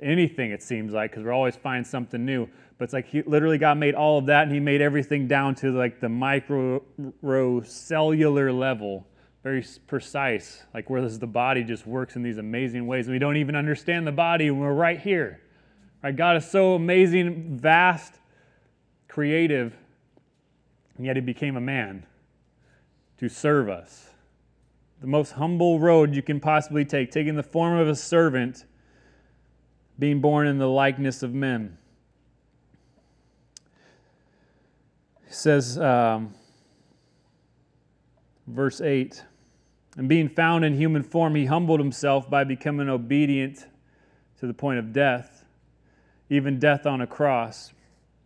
anything, it seems like, because we're always finding something new. But it's like he literally God made all of that and he made everything down to like the micro cellular level, very precise, like where the body just works in these amazing ways. And we don't even understand the body when we're right here. Right? God is so amazing, vast, creative, and yet he became a man to serve us. The most humble road you can possibly take, taking the form of a servant, being born in the likeness of men. He says, um, verse 8, and being found in human form, he humbled himself by becoming obedient to the point of death, even death on a cross.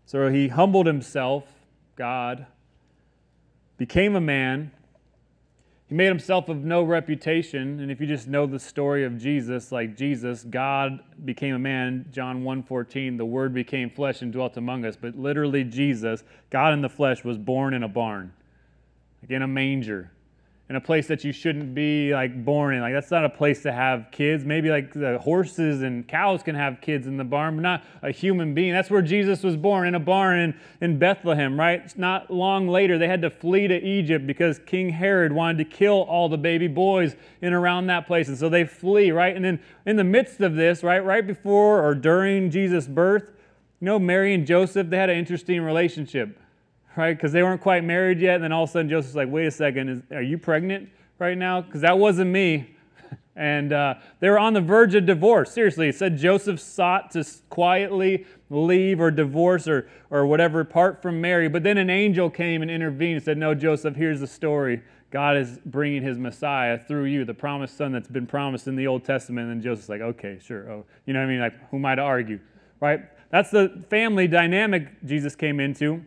So he humbled himself, God, became a man, he made himself of no reputation, and if you just know the story of Jesus, like Jesus, God became a man, John 1:14, the word became flesh and dwelt among us, but literally Jesus, God in the flesh was born in a barn, like in a manger. In a place that you shouldn't be like born in. Like that's not a place to have kids. Maybe like the horses and cows can have kids in the barn, but not a human being. That's where Jesus was born in a barn in, in Bethlehem, right? It's Not long later, they had to flee to Egypt because King Herod wanted to kill all the baby boys in around that place. And so they flee, right? And then in the midst of this, right, right before or during Jesus' birth, you know, Mary and Joseph, they had an interesting relationship right? Because they weren't quite married yet. And then all of a sudden, Joseph's like, wait a second, is, are you pregnant right now? Because that wasn't me. And uh, they were on the verge of divorce. Seriously, it said Joseph sought to quietly leave or divorce or, or whatever, part from Mary. But then an angel came and intervened and said, No, Joseph, here's the story. God is bringing his Messiah through you, the promised son that's been promised in the Old Testament. And Joseph's like, Okay, sure. Oh, you know what I mean? Like, who am I to argue? Right? That's the family dynamic Jesus came into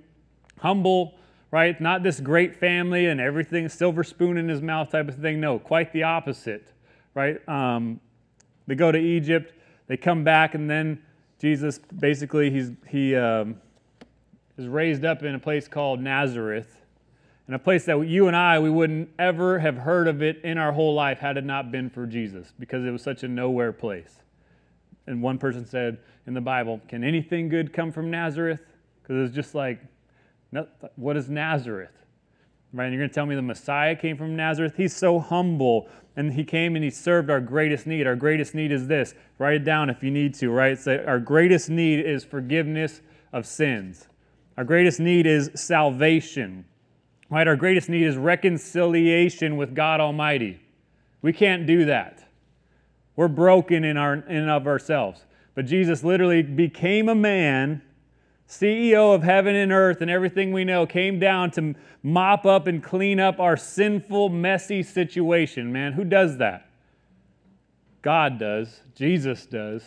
humble, right? Not this great family and everything, silver spoon in his mouth type of thing. No, quite the opposite, right? Um, they go to Egypt, they come back, and then Jesus basically he's, he um, is raised up in a place called Nazareth, in a place that you and I we wouldn't ever have heard of it in our whole life had it not been for Jesus, because it was such a nowhere place. And one person said in the Bible, "Can anything good come from Nazareth?" Because it's just like what is Nazareth? Right? you're going to tell me the Messiah came from Nazareth? He's so humble and he came and he served our greatest need. Our greatest need is this. Write it down if you need to, right? So our greatest need is forgiveness of sins. Our greatest need is salvation. Right? Our greatest need is reconciliation with God Almighty. We can't do that. We're broken in, our, in and of ourselves. But Jesus literally became a man CEO of heaven and earth and everything we know, came down to mop up and clean up our sinful, messy situation, man. Who does that? God does. Jesus does.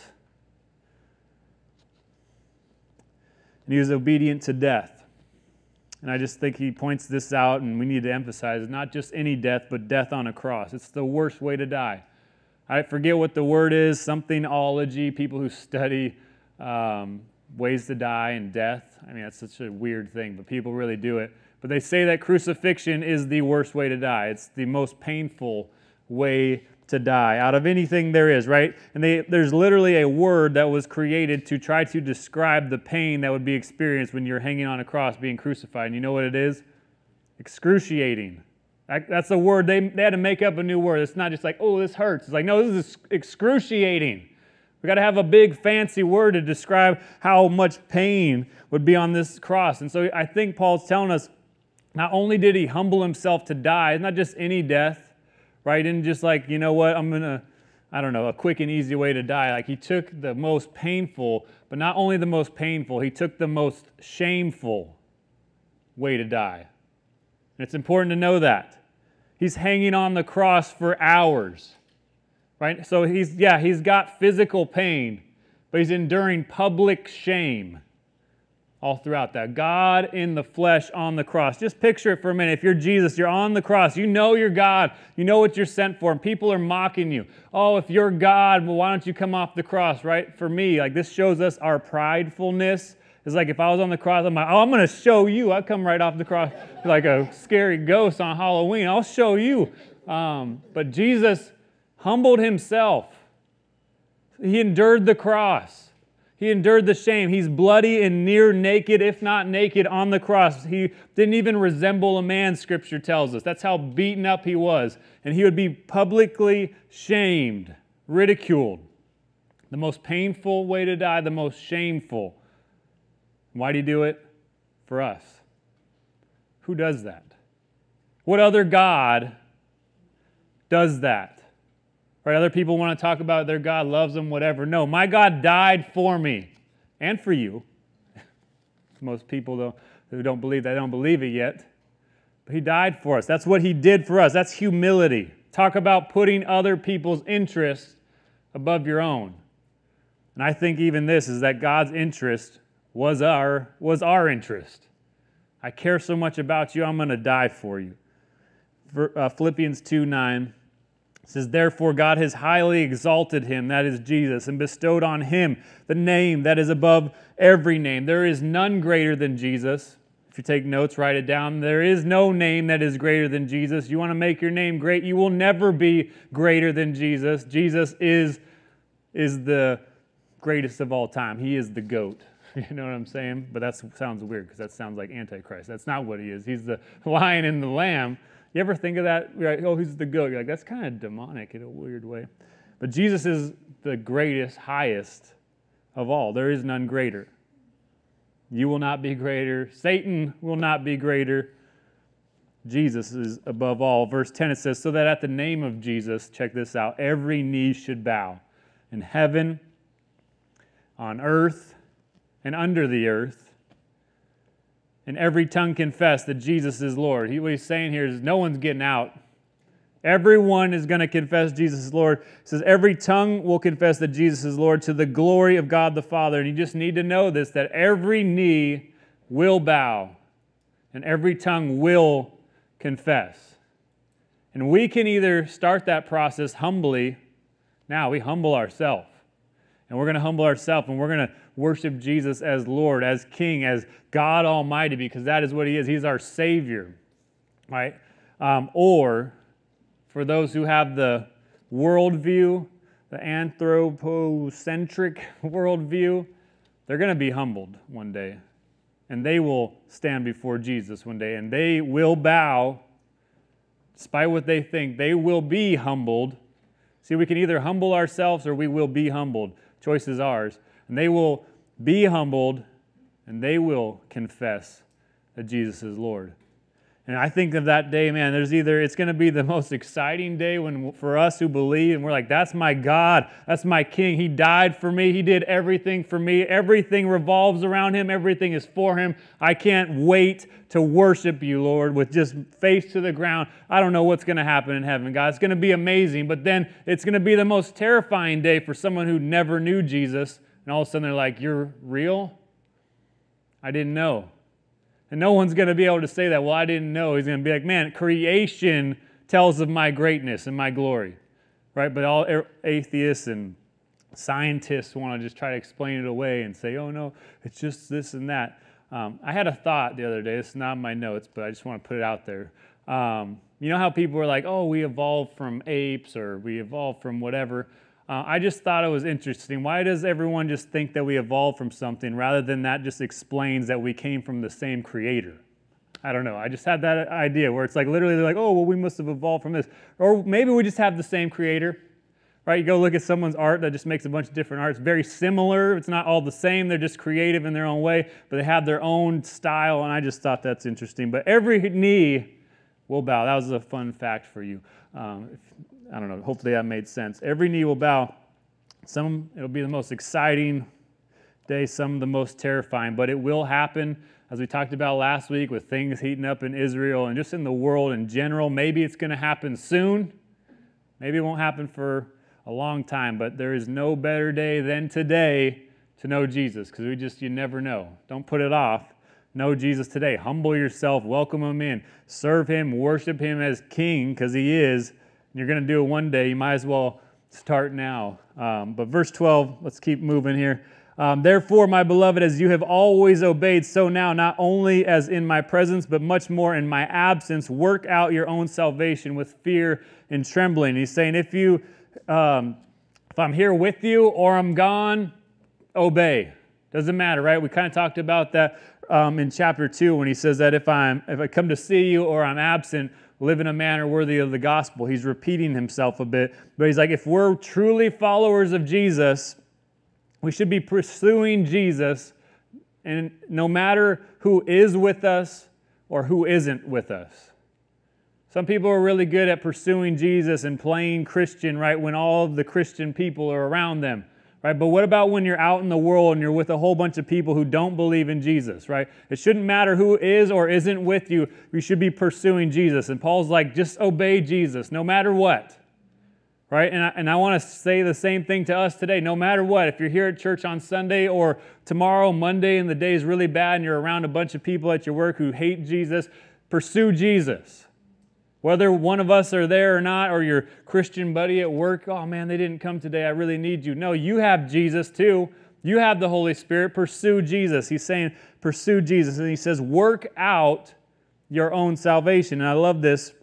And he was obedient to death. And I just think he points this out, and we need to emphasize not just any death, but death on a cross. It's the worst way to die. I forget what the word is, something ology, people who study um, ways to die and death. I mean, that's such a weird thing, but people really do it. But they say that crucifixion is the worst way to die. It's the most painful way to die out of anything there is, right? And they, there's literally a word that was created to try to describe the pain that would be experienced when you're hanging on a cross being crucified. And you know what it is? Excruciating. That's the word. They, they had to make up a new word. It's not just like, oh, this hurts. It's like, no, this is excruciating. We got to have a big fancy word to describe how much pain would be on this cross. And so I think Paul's telling us not only did he humble himself to die, it's not just any death, right? And just like, you know what, I'm going to, I don't know, a quick and easy way to die. Like he took the most painful, but not only the most painful, he took the most shameful way to die. And it's important to know that. He's hanging on the cross for hours right? So he's, yeah, he's got physical pain, but he's enduring public shame all throughout that. God in the flesh on the cross. Just picture it for a minute. If you're Jesus, you're on the cross. You know you're God. You know what you're sent for, and people are mocking you. Oh, if you're God, well, why don't you come off the cross, right? For me, like this shows us our pridefulness. It's like if I was on the cross, I'm like, oh, I'm going to show you. I come right off the cross like a scary ghost on Halloween. I'll show you. Um, but Jesus humbled himself. He endured the cross. He endured the shame. He's bloody and near naked, if not naked, on the cross. He didn't even resemble a man, Scripture tells us. That's how beaten up he was. And he would be publicly shamed, ridiculed. The most painful way to die, the most shameful. Why did he do it? For us. Who does that? What other God does that? Right? Other people want to talk about their God loves them, whatever. No, my God died for me and for you. Most people though, who don't believe that don't believe it yet. But he died for us. That's what he did for us. That's humility. Talk about putting other people's interests above your own. And I think even this is that God's interest was our was our interest. I care so much about you, I'm going to die for you. Uh, Philippians 2 9 it says, Therefore, God has highly exalted him, that is Jesus, and bestowed on him the name that is above every name. There is none greater than Jesus. If you take notes, write it down. There is no name that is greater than Jesus. You want to make your name great, you will never be greater than Jesus. Jesus is, is the greatest of all time. He is the goat. You know what I'm saying? But that sounds weird because that sounds like Antichrist. That's not what he is. He's the lion and the lamb. You ever think of that? You're like, oh, he's the goat. You're like, that's kind of demonic in a weird way. But Jesus is the greatest, highest of all. There is none greater. You will not be greater. Satan will not be greater. Jesus is above all. Verse 10 it says, So that at the name of Jesus, check this out, every knee should bow in heaven, on earth, and under the earth, and every tongue confess that Jesus is Lord. He, what he's saying here is no one's getting out. Everyone is going to confess Jesus is Lord. It says every tongue will confess that Jesus is Lord to the glory of God the Father. And you just need to know this that every knee will bow and every tongue will confess. And we can either start that process humbly. Now we humble ourselves. And we're going to humble ourselves and we're going to worship Jesus as Lord, as King, as God Almighty, because that is what He is. He's our Savior, right? Um, or for those who have the worldview, the anthropocentric worldview, they're going to be humbled one day. And they will stand before Jesus one day. And they will bow, despite what they think, they will be humbled. See, we can either humble ourselves or we will be humbled. Choice is ours. And they will be humbled and they will confess that Jesus is Lord. And I think of that day, man, there's either, it's going to be the most exciting day when for us who believe, and we're like, that's my God, that's my King. He died for me, He did everything for me. Everything revolves around Him, everything is for Him. I can't wait to worship you, Lord, with just face to the ground. I don't know what's going to happen in heaven, God. It's going to be amazing, but then it's going to be the most terrifying day for someone who never knew Jesus, and all of a sudden they're like, You're real? I didn't know. And no one's going to be able to say that, well, I didn't know. He's going to be like, man, creation tells of my greatness and my glory, right? But all atheists and scientists want to just try to explain it away and say, oh, no, it's just this and that. Um, I had a thought the other day. It's not in my notes, but I just want to put it out there. Um, you know how people are like, oh, we evolved from apes or we evolved from whatever. Uh, I just thought it was interesting. Why does everyone just think that we evolved from something rather than that just explains that we came from the same creator? I don't know. I just had that idea where it's like literally they're like, oh, well, we must have evolved from this. Or maybe we just have the same creator, right? You go look at someone's art that just makes a bunch of different art. It's very similar. It's not all the same. They're just creative in their own way, but they have their own style. And I just thought that's interesting. But every knee will bow. That was a fun fact for you. Um, I don't know, hopefully that made sense. Every knee will bow. Some, it'll be the most exciting day, some the most terrifying, but it will happen, as we talked about last week, with things heating up in Israel and just in the world in general. Maybe it's going to happen soon. Maybe it won't happen for a long time, but there is no better day than today to know Jesus because we just, you never know. Don't put it off. Know Jesus today. Humble yourself, welcome him in, serve him, worship him as king because he is you're going to do it one day. You might as well start now. Um, but verse 12, let's keep moving here. Um, Therefore, my beloved, as you have always obeyed, so now, not only as in my presence, but much more in my absence, work out your own salvation with fear and trembling. He's saying, if you, um, if I'm here with you or I'm gone, obey. Doesn't matter, right? We kind of talked about that um, in chapter two when he says that if I'm if I come to see you or I'm absent, live in a manner worthy of the gospel. He's repeating himself a bit, but he's like, if we're truly followers of Jesus, we should be pursuing Jesus, and no matter who is with us or who isn't with us. Some people are really good at pursuing Jesus and playing Christian, right, when all the Christian people are around them right? But what about when you're out in the world and you're with a whole bunch of people who don't believe in Jesus, right? It shouldn't matter who is or isn't with you. You should be pursuing Jesus. And Paul's like, just obey Jesus no matter what, right? And I, and I want to say the same thing to us today. No matter what, if you're here at church on Sunday or tomorrow, Monday, and the day is really bad and you're around a bunch of people at your work who hate Jesus, pursue Jesus. Whether one of us are there or not, or your Christian buddy at work, oh man, they didn't come today, I really need you. No, you have Jesus too. You have the Holy Spirit. Pursue Jesus. He's saying, pursue Jesus. And he says, work out your own salvation. And I love this.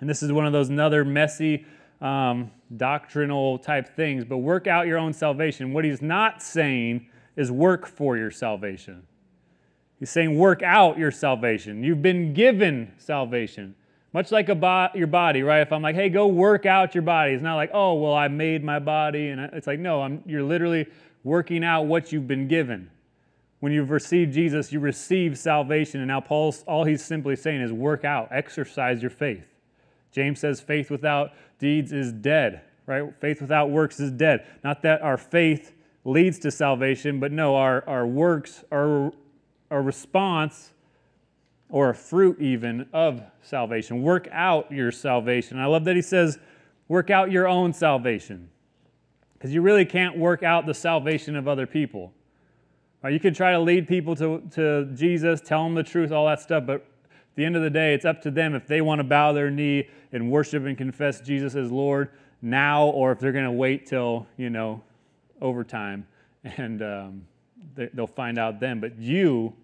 And this is one of those another messy um, doctrinal type things, but work out your own salvation. What he's not saying is work for your salvation. He's saying work out your salvation. You've been given salvation. Much like a bo- your body, right? If I'm like, hey, go work out your body, it's not like, oh, well, I made my body. And it's like, no, I'm, you're literally working out what you've been given. When you've received Jesus, you receive salvation. And now Paul's all he's simply saying is work out, exercise your faith. James says faith without deeds is dead, right? Faith without works is dead. Not that our faith leads to salvation, but no, our, our works are a response or a fruit even of salvation. Work out your salvation. I love that he says, work out your own salvation. Because you really can't work out the salvation of other people. Right? You can try to lead people to, to Jesus, tell them the truth, all that stuff, but at the end of the day, it's up to them if they want to bow their knee and worship and confess Jesus as Lord now or if they're going to wait till, you know, overtime and um, they, they'll find out then. But you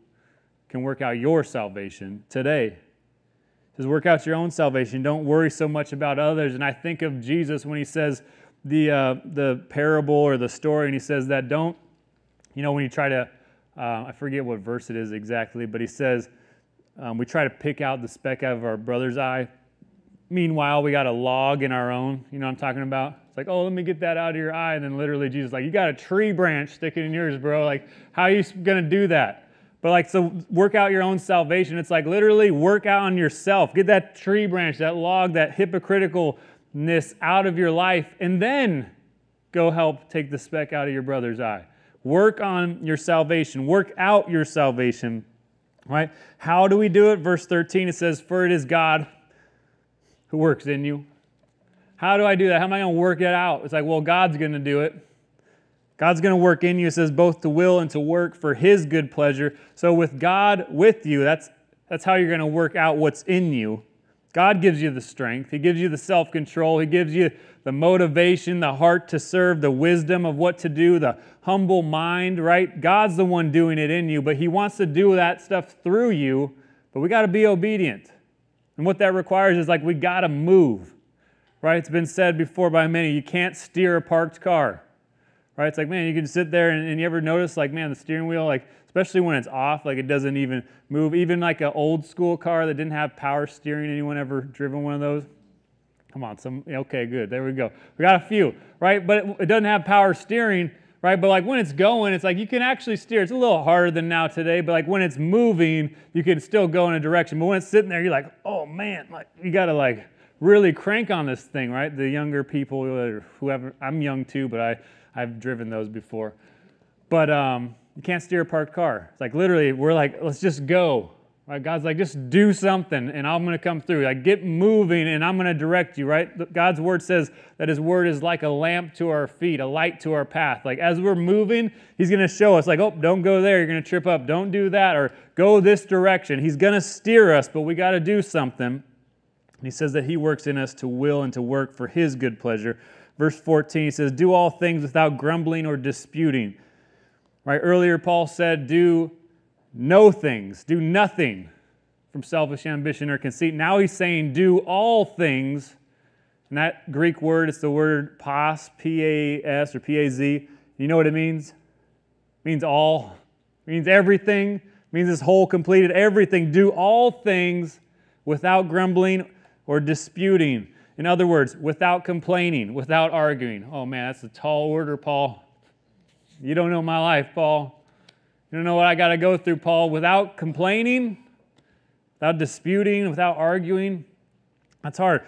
can work out your salvation today. It says, work out your own salvation. Don't worry so much about others. And I think of Jesus when he says the, uh, the parable or the story, and he says that don't, you know, when you try to, uh, I forget what verse it is exactly, but he says, um, we try to pick out the speck out of our brother's eye. Meanwhile, we got a log in our own. You know what I'm talking about? It's like, oh, let me get that out of your eye. And then literally, Jesus, like, you got a tree branch sticking in yours, bro. Like, how are you going to do that? But like, so work out your own salvation. It's like literally work out on yourself. Get that tree branch, that log, that hypocriticalness out of your life, and then go help take the speck out of your brother's eye. Work on your salvation. Work out your salvation. Right? How do we do it? Verse 13 it says, For it is God who works in you. How do I do that? How am I going to work it out? It's like, well, God's going to do it. God's going to work in you, it says, both to will and to work for His good pleasure. So, with God with you, that's, that's how you're going to work out what's in you. God gives you the strength, He gives you the self control, He gives you the motivation, the heart to serve, the wisdom of what to do, the humble mind, right? God's the one doing it in you, but He wants to do that stuff through you, but we got to be obedient. And what that requires is like we got to move, right? It's been said before by many you can't steer a parked car, right? It's like, man, you can sit there and, and you ever notice, like, man, the steering wheel, like, especially when it's off, like it doesn't even move. Even like an old school car that didn't have power steering. Anyone ever driven one of those? Come on, some, okay, good. There we go. We got a few, right? But it, it doesn't have power steering right? But like when it's going, it's like you can actually steer. It's a little harder than now today, but like when it's moving, you can still go in a direction. But when it's sitting there, you're like, oh man, like you got to like really crank on this thing, right? The younger people, whoever, I'm young too, but I, I've driven those before. But um, you can't steer a parked car. It's like literally, we're like, let's just go, Right? God's like, just do something and I'm going to come through. Like, get moving and I'm going to direct you, right? God's word says that his word is like a lamp to our feet, a light to our path. Like, as we're moving, he's going to show us, like, oh, don't go there. You're going to trip up. Don't do that. Or go this direction. He's going to steer us, but we got to do something. And he says that he works in us to will and to work for his good pleasure. Verse 14, he says, do all things without grumbling or disputing. Right? Earlier, Paul said, do no things, do nothing from selfish ambition or conceit. Now he's saying, do all things. And that Greek word, it's the word pas, P A S or P A Z. You know what it means? It means all. It means everything. It means this whole completed everything. Do all things without grumbling or disputing. In other words, without complaining, without arguing. Oh man, that's a tall order, Paul. You don't know my life, Paul. You don't know what I got to go through, Paul, without complaining, without disputing, without arguing. That's hard.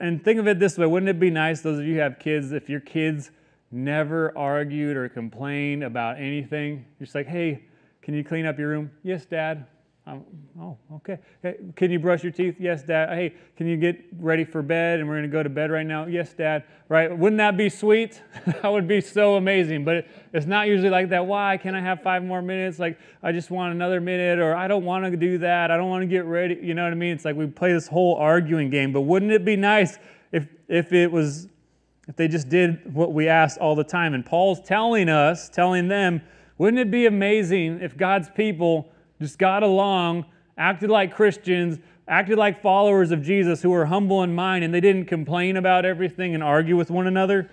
And think of it this way wouldn't it be nice, those of you who have kids, if your kids never argued or complained about anything? You're just like, hey, can you clean up your room? Yes, Dad. Um, oh, okay. Hey, can you brush your teeth? Yes, Dad. Hey, can you get ready for bed? And we're going to go to bed right now. Yes, Dad. Right? Wouldn't that be sweet? that would be so amazing. But it, it's not usually like that. Why? Can I have five more minutes? Like, I just want another minute, or I don't want to do that. I don't want to get ready. You know what I mean? It's like we play this whole arguing game. But wouldn't it be nice if if it was if they just did what we asked all the time. And Paul's telling us, telling them, wouldn't it be amazing if God's people just got along, acted like Christians, acted like followers of Jesus who were humble in mind, and they didn't complain about everything and argue with one another?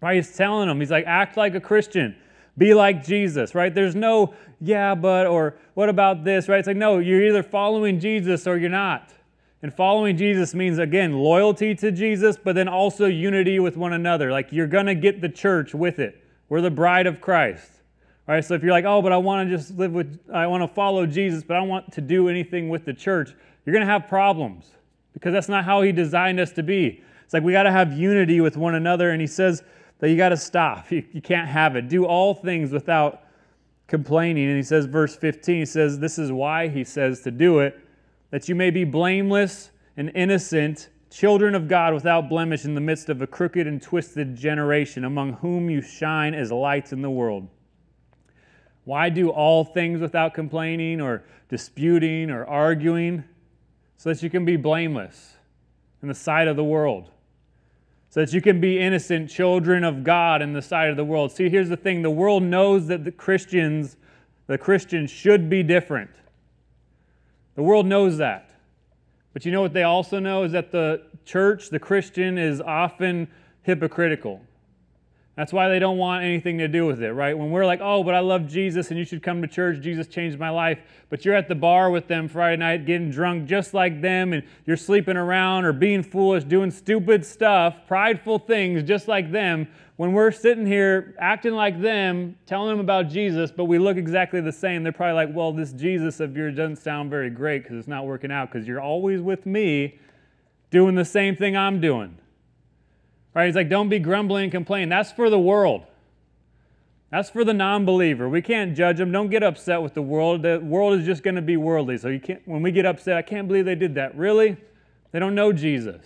Right? He's telling them, he's like, act like a Christian. Be like Jesus, right? There's no, yeah, but, or what about this, right? It's like, no, you're either following Jesus or you're not. And following Jesus means, again, loyalty to Jesus, but then also unity with one another. Like you're going to get the church with it. We're the bride of Christ. All right, so if you're like, oh, but I want to just live with, I want to follow Jesus, but I don't want to do anything with the church, you're going to have problems because that's not how He designed us to be. It's like we got to have unity with one another, and He says that you got to stop. You, you can't have it. Do all things without complaining. And He says, verse 15, He says, this is why He says to do it that you may be blameless and innocent, children of God without blemish in the midst of a crooked and twisted generation, among whom you shine as lights in the world. Why do all things without complaining or disputing or arguing? So that you can be blameless in the sight of the world. So that you can be innocent children of God in the sight of the world. See, here's the thing the world knows that the Christians, the Christians should be different. The world knows that. But you know what they also know is that the church, the Christian, is often hypocritical. That's why they don't want anything to do with it, right? When we're like, oh, but I love Jesus and you should come to church, Jesus changed my life, but you're at the bar with them Friday night getting drunk just like them and you're sleeping around or being foolish, doing stupid stuff, prideful things just like them, when we're sitting here acting like them, telling them about Jesus, but we look exactly the same, they're probably like, well, this Jesus of yours doesn't sound very great because it's not working out because you're always with me doing the same thing I'm doing. Right? He's like, don't be grumbling and complaining. That's for the world. That's for the non-believer. We can't judge them. Don't get upset with the world. The world is just going to be worldly. So you can't when we get upset, I can't believe they did that. Really? They don't know Jesus.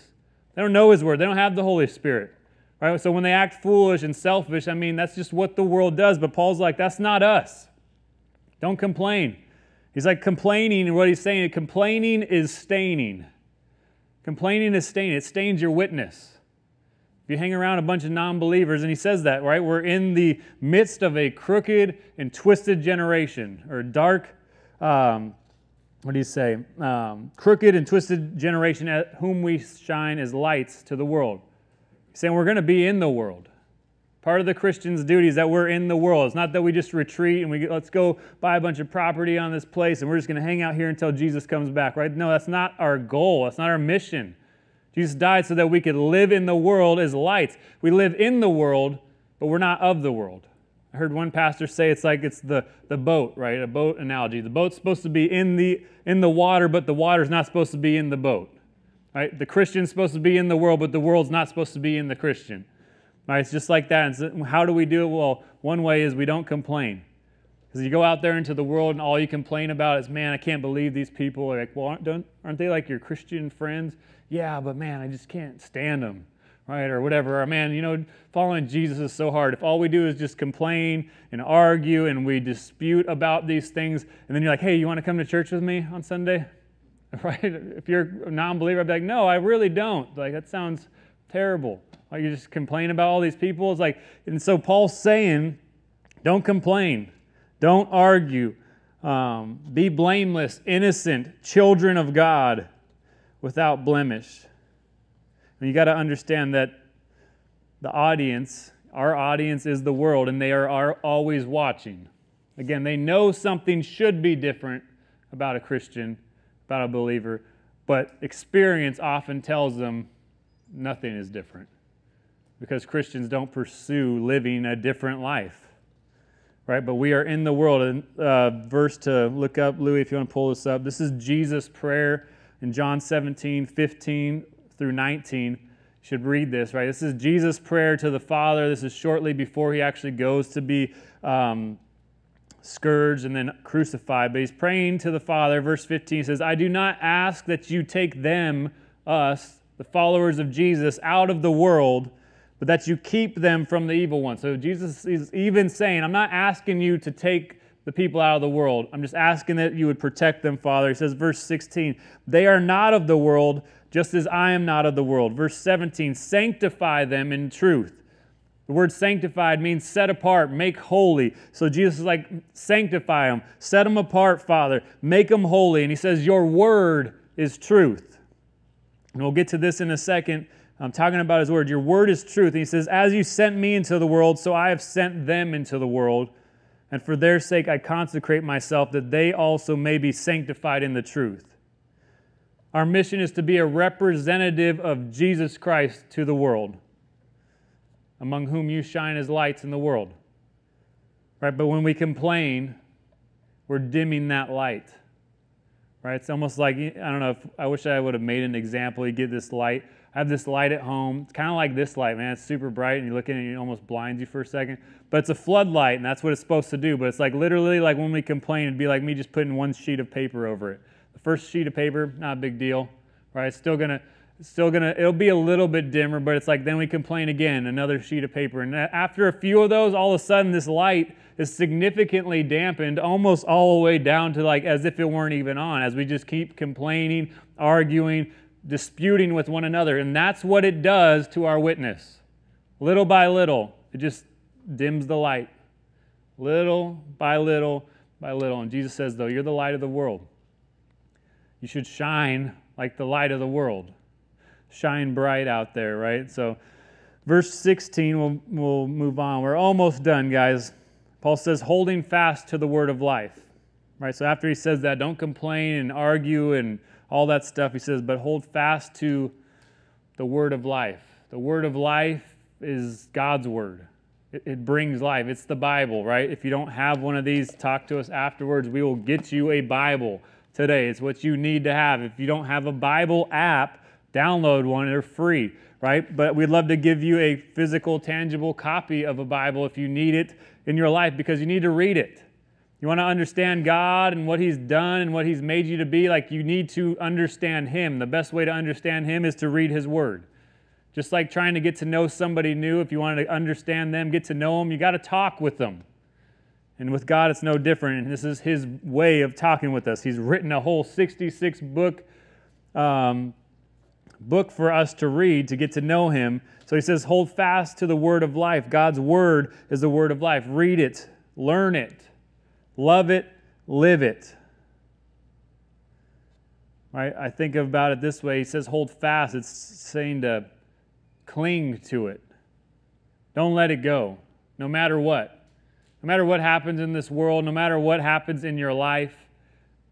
They don't know his word. They don't have the Holy Spirit. Right? So when they act foolish and selfish, I mean, that's just what the world does. But Paul's like, that's not us. Don't complain. He's like complaining, and what he's saying, complaining is staining. Complaining is staining. It stains your witness. If you hang around a bunch of non believers, and he says that, right? We're in the midst of a crooked and twisted generation, or dark, um, what do you say? Um, crooked and twisted generation at whom we shine as lights to the world He's saying we're going to be in the world. Part of the Christian's duty is that we're in the world. It's not that we just retreat and we get, let's go buy a bunch of property on this place and we're just going to hang out here until Jesus comes back, right? No, that's not our goal. That's not our mission. Jesus died so that we could live in the world as lights. We live in the world, but we're not of the world. I heard one pastor say it's like it's the, the boat, right? A boat analogy. The boat's supposed to be in the, in the water, but the water's not supposed to be in the boat. Right? The Christian's supposed to be in the world, but the world's not supposed to be in the Christian. Right? It's just like that. And So how do we do it? Well, one way is we don't complain. Because you go out there into the world and all you complain about is, man, I can't believe these people. Are like, well, aren't, aren't they like your Christian friends? Yeah, but man, I just can't stand them right? Or whatever. Or man, you know, following Jesus is so hard. If all we do is just complain and argue and we dispute about these things, and then you're like, hey, you want to come to church with me on Sunday? right? If you're a non-believer, I'd be like, no, I really don't. Like that sounds terrible. Like you just complain about all these people. It's like, and so Paul's saying, don't complain, don't argue, um, be blameless, innocent, children of God, without blemish. And you got to understand that the audience, our audience, is the world, and they are, are always watching. Again, they know something should be different about a Christian about a believer, but experience often tells them nothing is different because Christians don't pursue living a different life. Right? But we are in the world. And uh, verse to look up, Louis, if you want to pull this up. This is Jesus' prayer in John 17, 15 through 19. You should read this, right? This is Jesus' prayer to the Father. This is shortly before he actually goes to be um, scourged, and then crucified. But he's praying to the Father. Verse 15 says, I do not ask that you take them, us, the followers of Jesus, out of the world, but that you keep them from the evil one. So Jesus is even saying, I'm not asking you to take the people out of the world. I'm just asking that you would protect them, Father. He says, verse 16, they are not of the world, just as I am not of the world. Verse 17, sanctify them in truth. The word sanctified means set apart, make holy. So Jesus is like, sanctify them, set them apart, Father, make them holy. And he says, Your word is truth. And we'll get to this in a second. I'm talking about his word. Your word is truth. And he says, As you sent me into the world, so I have sent them into the world. And for their sake I consecrate myself, that they also may be sanctified in the truth. Our mission is to be a representative of Jesus Christ to the world among whom you shine as lights in the world. Right? But when we complain, we're dimming that light. Right? It's almost like, I don't know, if, I wish I would have made an example. You get this light. I have this light at home. It's kind of like this light, man. It's super bright, and you look in and it almost blinds you for a second. But it's a floodlight, and that's what it's supposed to do. But it's like literally like when we complain, it'd be like me just putting one sheet of paper over it. The first sheet of paper, not a big deal. Right? It's still going to still gonna it'll be a little bit dimmer but it's like then we complain again another sheet of paper and after a few of those all of a sudden this light is significantly dampened almost all the way down to like as if it weren't even on as we just keep complaining arguing disputing with one another and that's what it does to our witness little by little it just dims the light little by little by little and jesus says though you're the light of the world you should shine like the light of the world shine bright out there, right? So, verse 16, we'll, we'll move on. We're almost done, guys. Paul says, holding fast to the word of life, right? So, after he says that, don't complain and argue and all that stuff. He says, but hold fast to the word of life. The word of life is God's word. It, it brings life. It's the Bible, right? If you don't have one of these, talk to us afterwards. We will get you a Bible today. It's what you need to have. If you don't have a Bible app, Download one, they're free, right? But we'd love to give you a physical, tangible copy of a Bible if you need it in your life because you need to read it. You want to understand God and what He's done and what He's made you to be? Like, you need to understand Him. The best way to understand Him is to read His Word. Just like trying to get to know somebody new, if you want to understand them, get to know them, you got to talk with them. And with God, it's no different. And this is His way of talking with us. He's written a whole 66 book um, book for us to read to get to know him. So he says, hold fast to the word of life. God's word is the word of life. Read it, learn it, love it, live it. Right? I think about it this way. He says, hold fast. It's saying to cling to it. Don't let it go, no matter what. No matter what happens in this world, no matter what happens in your life,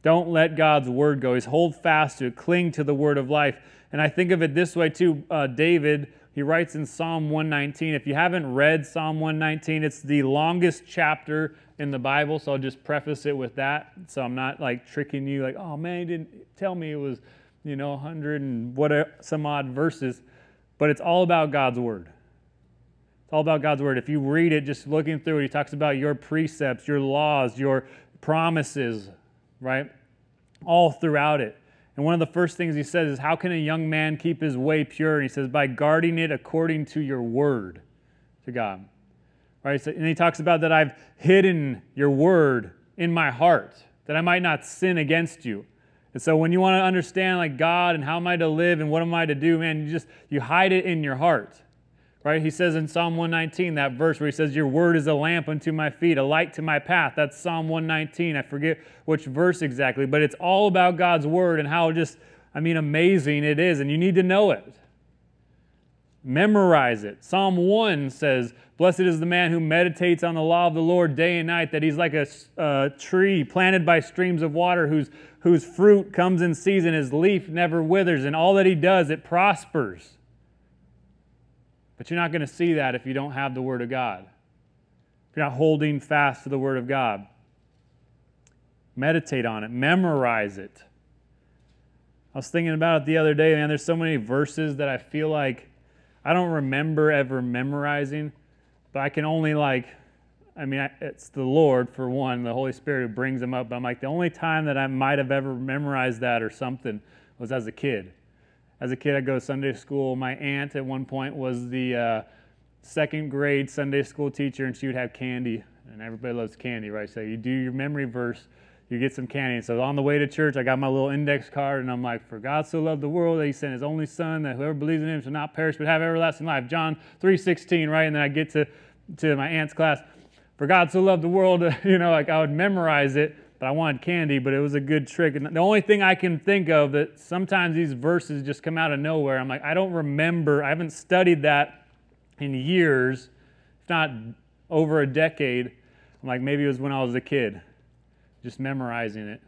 don't let God's word go. He's hold fast to it, cling to the word of life. And I think of it this way too. Uh, David, he writes in Psalm 119. If you haven't read Psalm 119, it's the longest chapter in the Bible. So I'll just preface it with that. So I'm not like tricking you, like, oh man, he didn't tell me it was, you know, 100 and what some odd verses. But it's all about God's word. It's all about God's word. If you read it, just looking through it, he talks about your precepts, your laws, your promises, right? All throughout it. And one of the first things he says is, How can a young man keep his way pure? And he says, By guarding it according to your word to God. Right? So, and he talks about that I've hidden your word in my heart, that I might not sin against you. And so when you want to understand like God and how am I to live and what am I to do, man, you just you hide it in your heart right? He says in Psalm 119, that verse where he says, Your word is a lamp unto my feet, a light to my path. That's Psalm 119. I forget which verse exactly, but it's all about God's word and how just, I mean, amazing it is. And you need to know it. Memorize it. Psalm 1 says, Blessed is the man who meditates on the law of the Lord day and night, that he's like a, tree planted by streams of water whose, whose fruit comes in season, his leaf never withers, and all that he does, it prospers. But you're not going to see that if you don't have the Word of God. If you're not holding fast to the Word of God. Meditate on it, memorize it. I was thinking about it the other day, man. There's so many verses that I feel like I don't remember ever memorizing, but I can only like, I mean, it's the Lord for one, the Holy Spirit who brings them up. But I'm like, the only time that I might have ever memorized that or something was as a kid as a kid, I'd go to Sunday school. My aunt at one point was the uh, second grade Sunday school teacher, and she would have candy And everybody loves candy, right? So you do your memory verse, you get some candy. And so on the way to church, I got my little index card, and I'm like, For God so loved the world that he sent his only son, that whoever believes in him shall not perish but have everlasting life. John 3.16, right? And then I get to, to my aunt's class, For God so loved the world, you know, like I would memorize it but I wanted candy, but it was a good trick. And the only thing I can think of that sometimes these verses just come out of nowhere, I'm like, I don't remember, I haven't studied that in years, if not over a decade. I'm like, maybe it was when I was a kid, just memorizing it.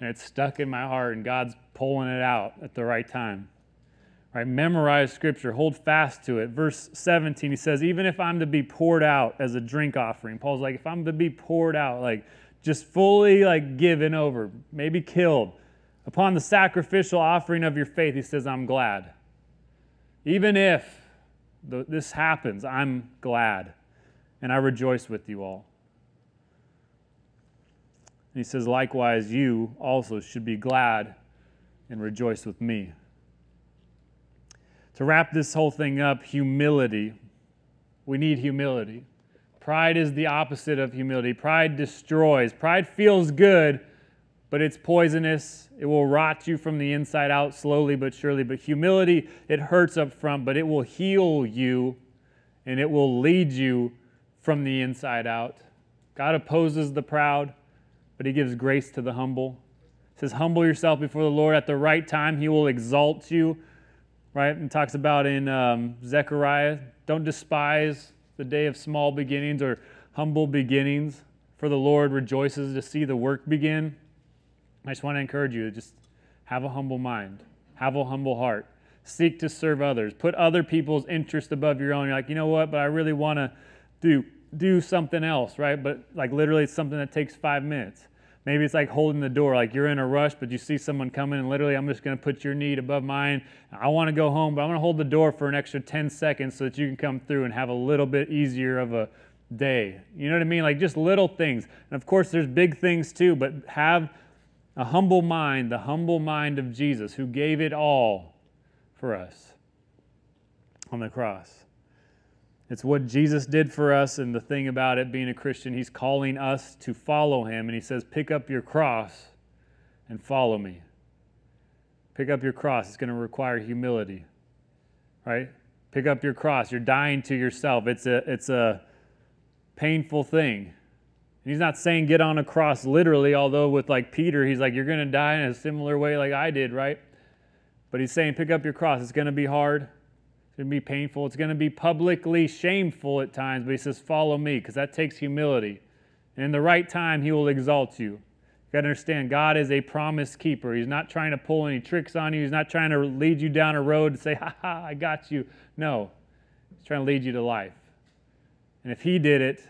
And it's stuck in my heart, and God's pulling it out at the right time. Right? Memorize scripture, hold fast to it. Verse 17, he says, Even if I'm to be poured out as a drink offering, Paul's like, if I'm to be poured out, like, just fully like given over, maybe killed. Upon the sacrificial offering of your faith, he says, I'm glad. Even if this happens, I'm glad. And I rejoice with you all. And he says, likewise, you also should be glad and rejoice with me. To wrap this whole thing up, humility. We need humility. Pride is the opposite of humility. Pride destroys. Pride feels good, but it's poisonous. It will rot you from the inside out slowly but surely. But humility, it hurts up front, but it will heal you and it will lead you from the inside out. God opposes the proud, but he gives grace to the humble. Says, Humble yourself before the Lord. At the right time, he will exalt you. Right? And talks about in um, Zechariah, don't despise the day of small beginnings or humble beginnings, for the Lord rejoices to see the work begin. I just want to encourage you just have a humble mind, have a humble heart, seek to serve others, put other people's interest above your own. You're like, you know what, but I really want to do do something else, right? But like literally it's something that takes five minutes. Maybe it's like holding the door, like you're in a rush, but you see someone coming, and literally, I'm just going to put your need above mine. I want to go home, but I'm going to hold the door for an extra 10 seconds so that you can come through and have a little bit easier of a day. You know what I mean? Like just little things. And of course, there's big things too, but have a humble mind, the humble mind of Jesus, who gave it all for us on the cross. It's what Jesus did for us, and the thing about it being a Christian, He's calling us to follow Him, and He says, Pick up your cross and follow me. Pick up your cross. It's going to require humility, right? Pick up your cross. You're dying to yourself. It's a, it's a painful thing. And he's not saying get on a cross literally, although with like Peter, he's like, you're going to die in a similar way like I did, right? But he's saying pick up your cross. It's going to be hard going to be painful. It's going to be publicly shameful at times, but he says, Follow me, because that takes humility. And in the right time, he will exalt you. You got to understand, God is a promise keeper. He's not trying to pull any tricks on you. He's not trying to lead you down a road and say, Ha ha, I got you. No, He's trying to lead you to life. And if He did it,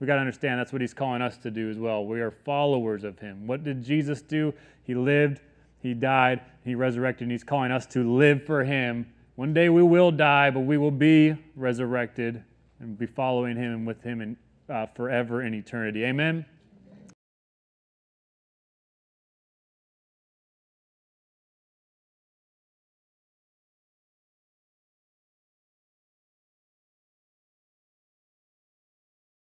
we got to understand that's what He's calling us to do as well. We are followers of Him. What did Jesus do? He lived, He died, He resurrected, and He's calling us to live for Him one day we will die, but we will be resurrected and be following him and with him in, uh, forever in eternity. Amen.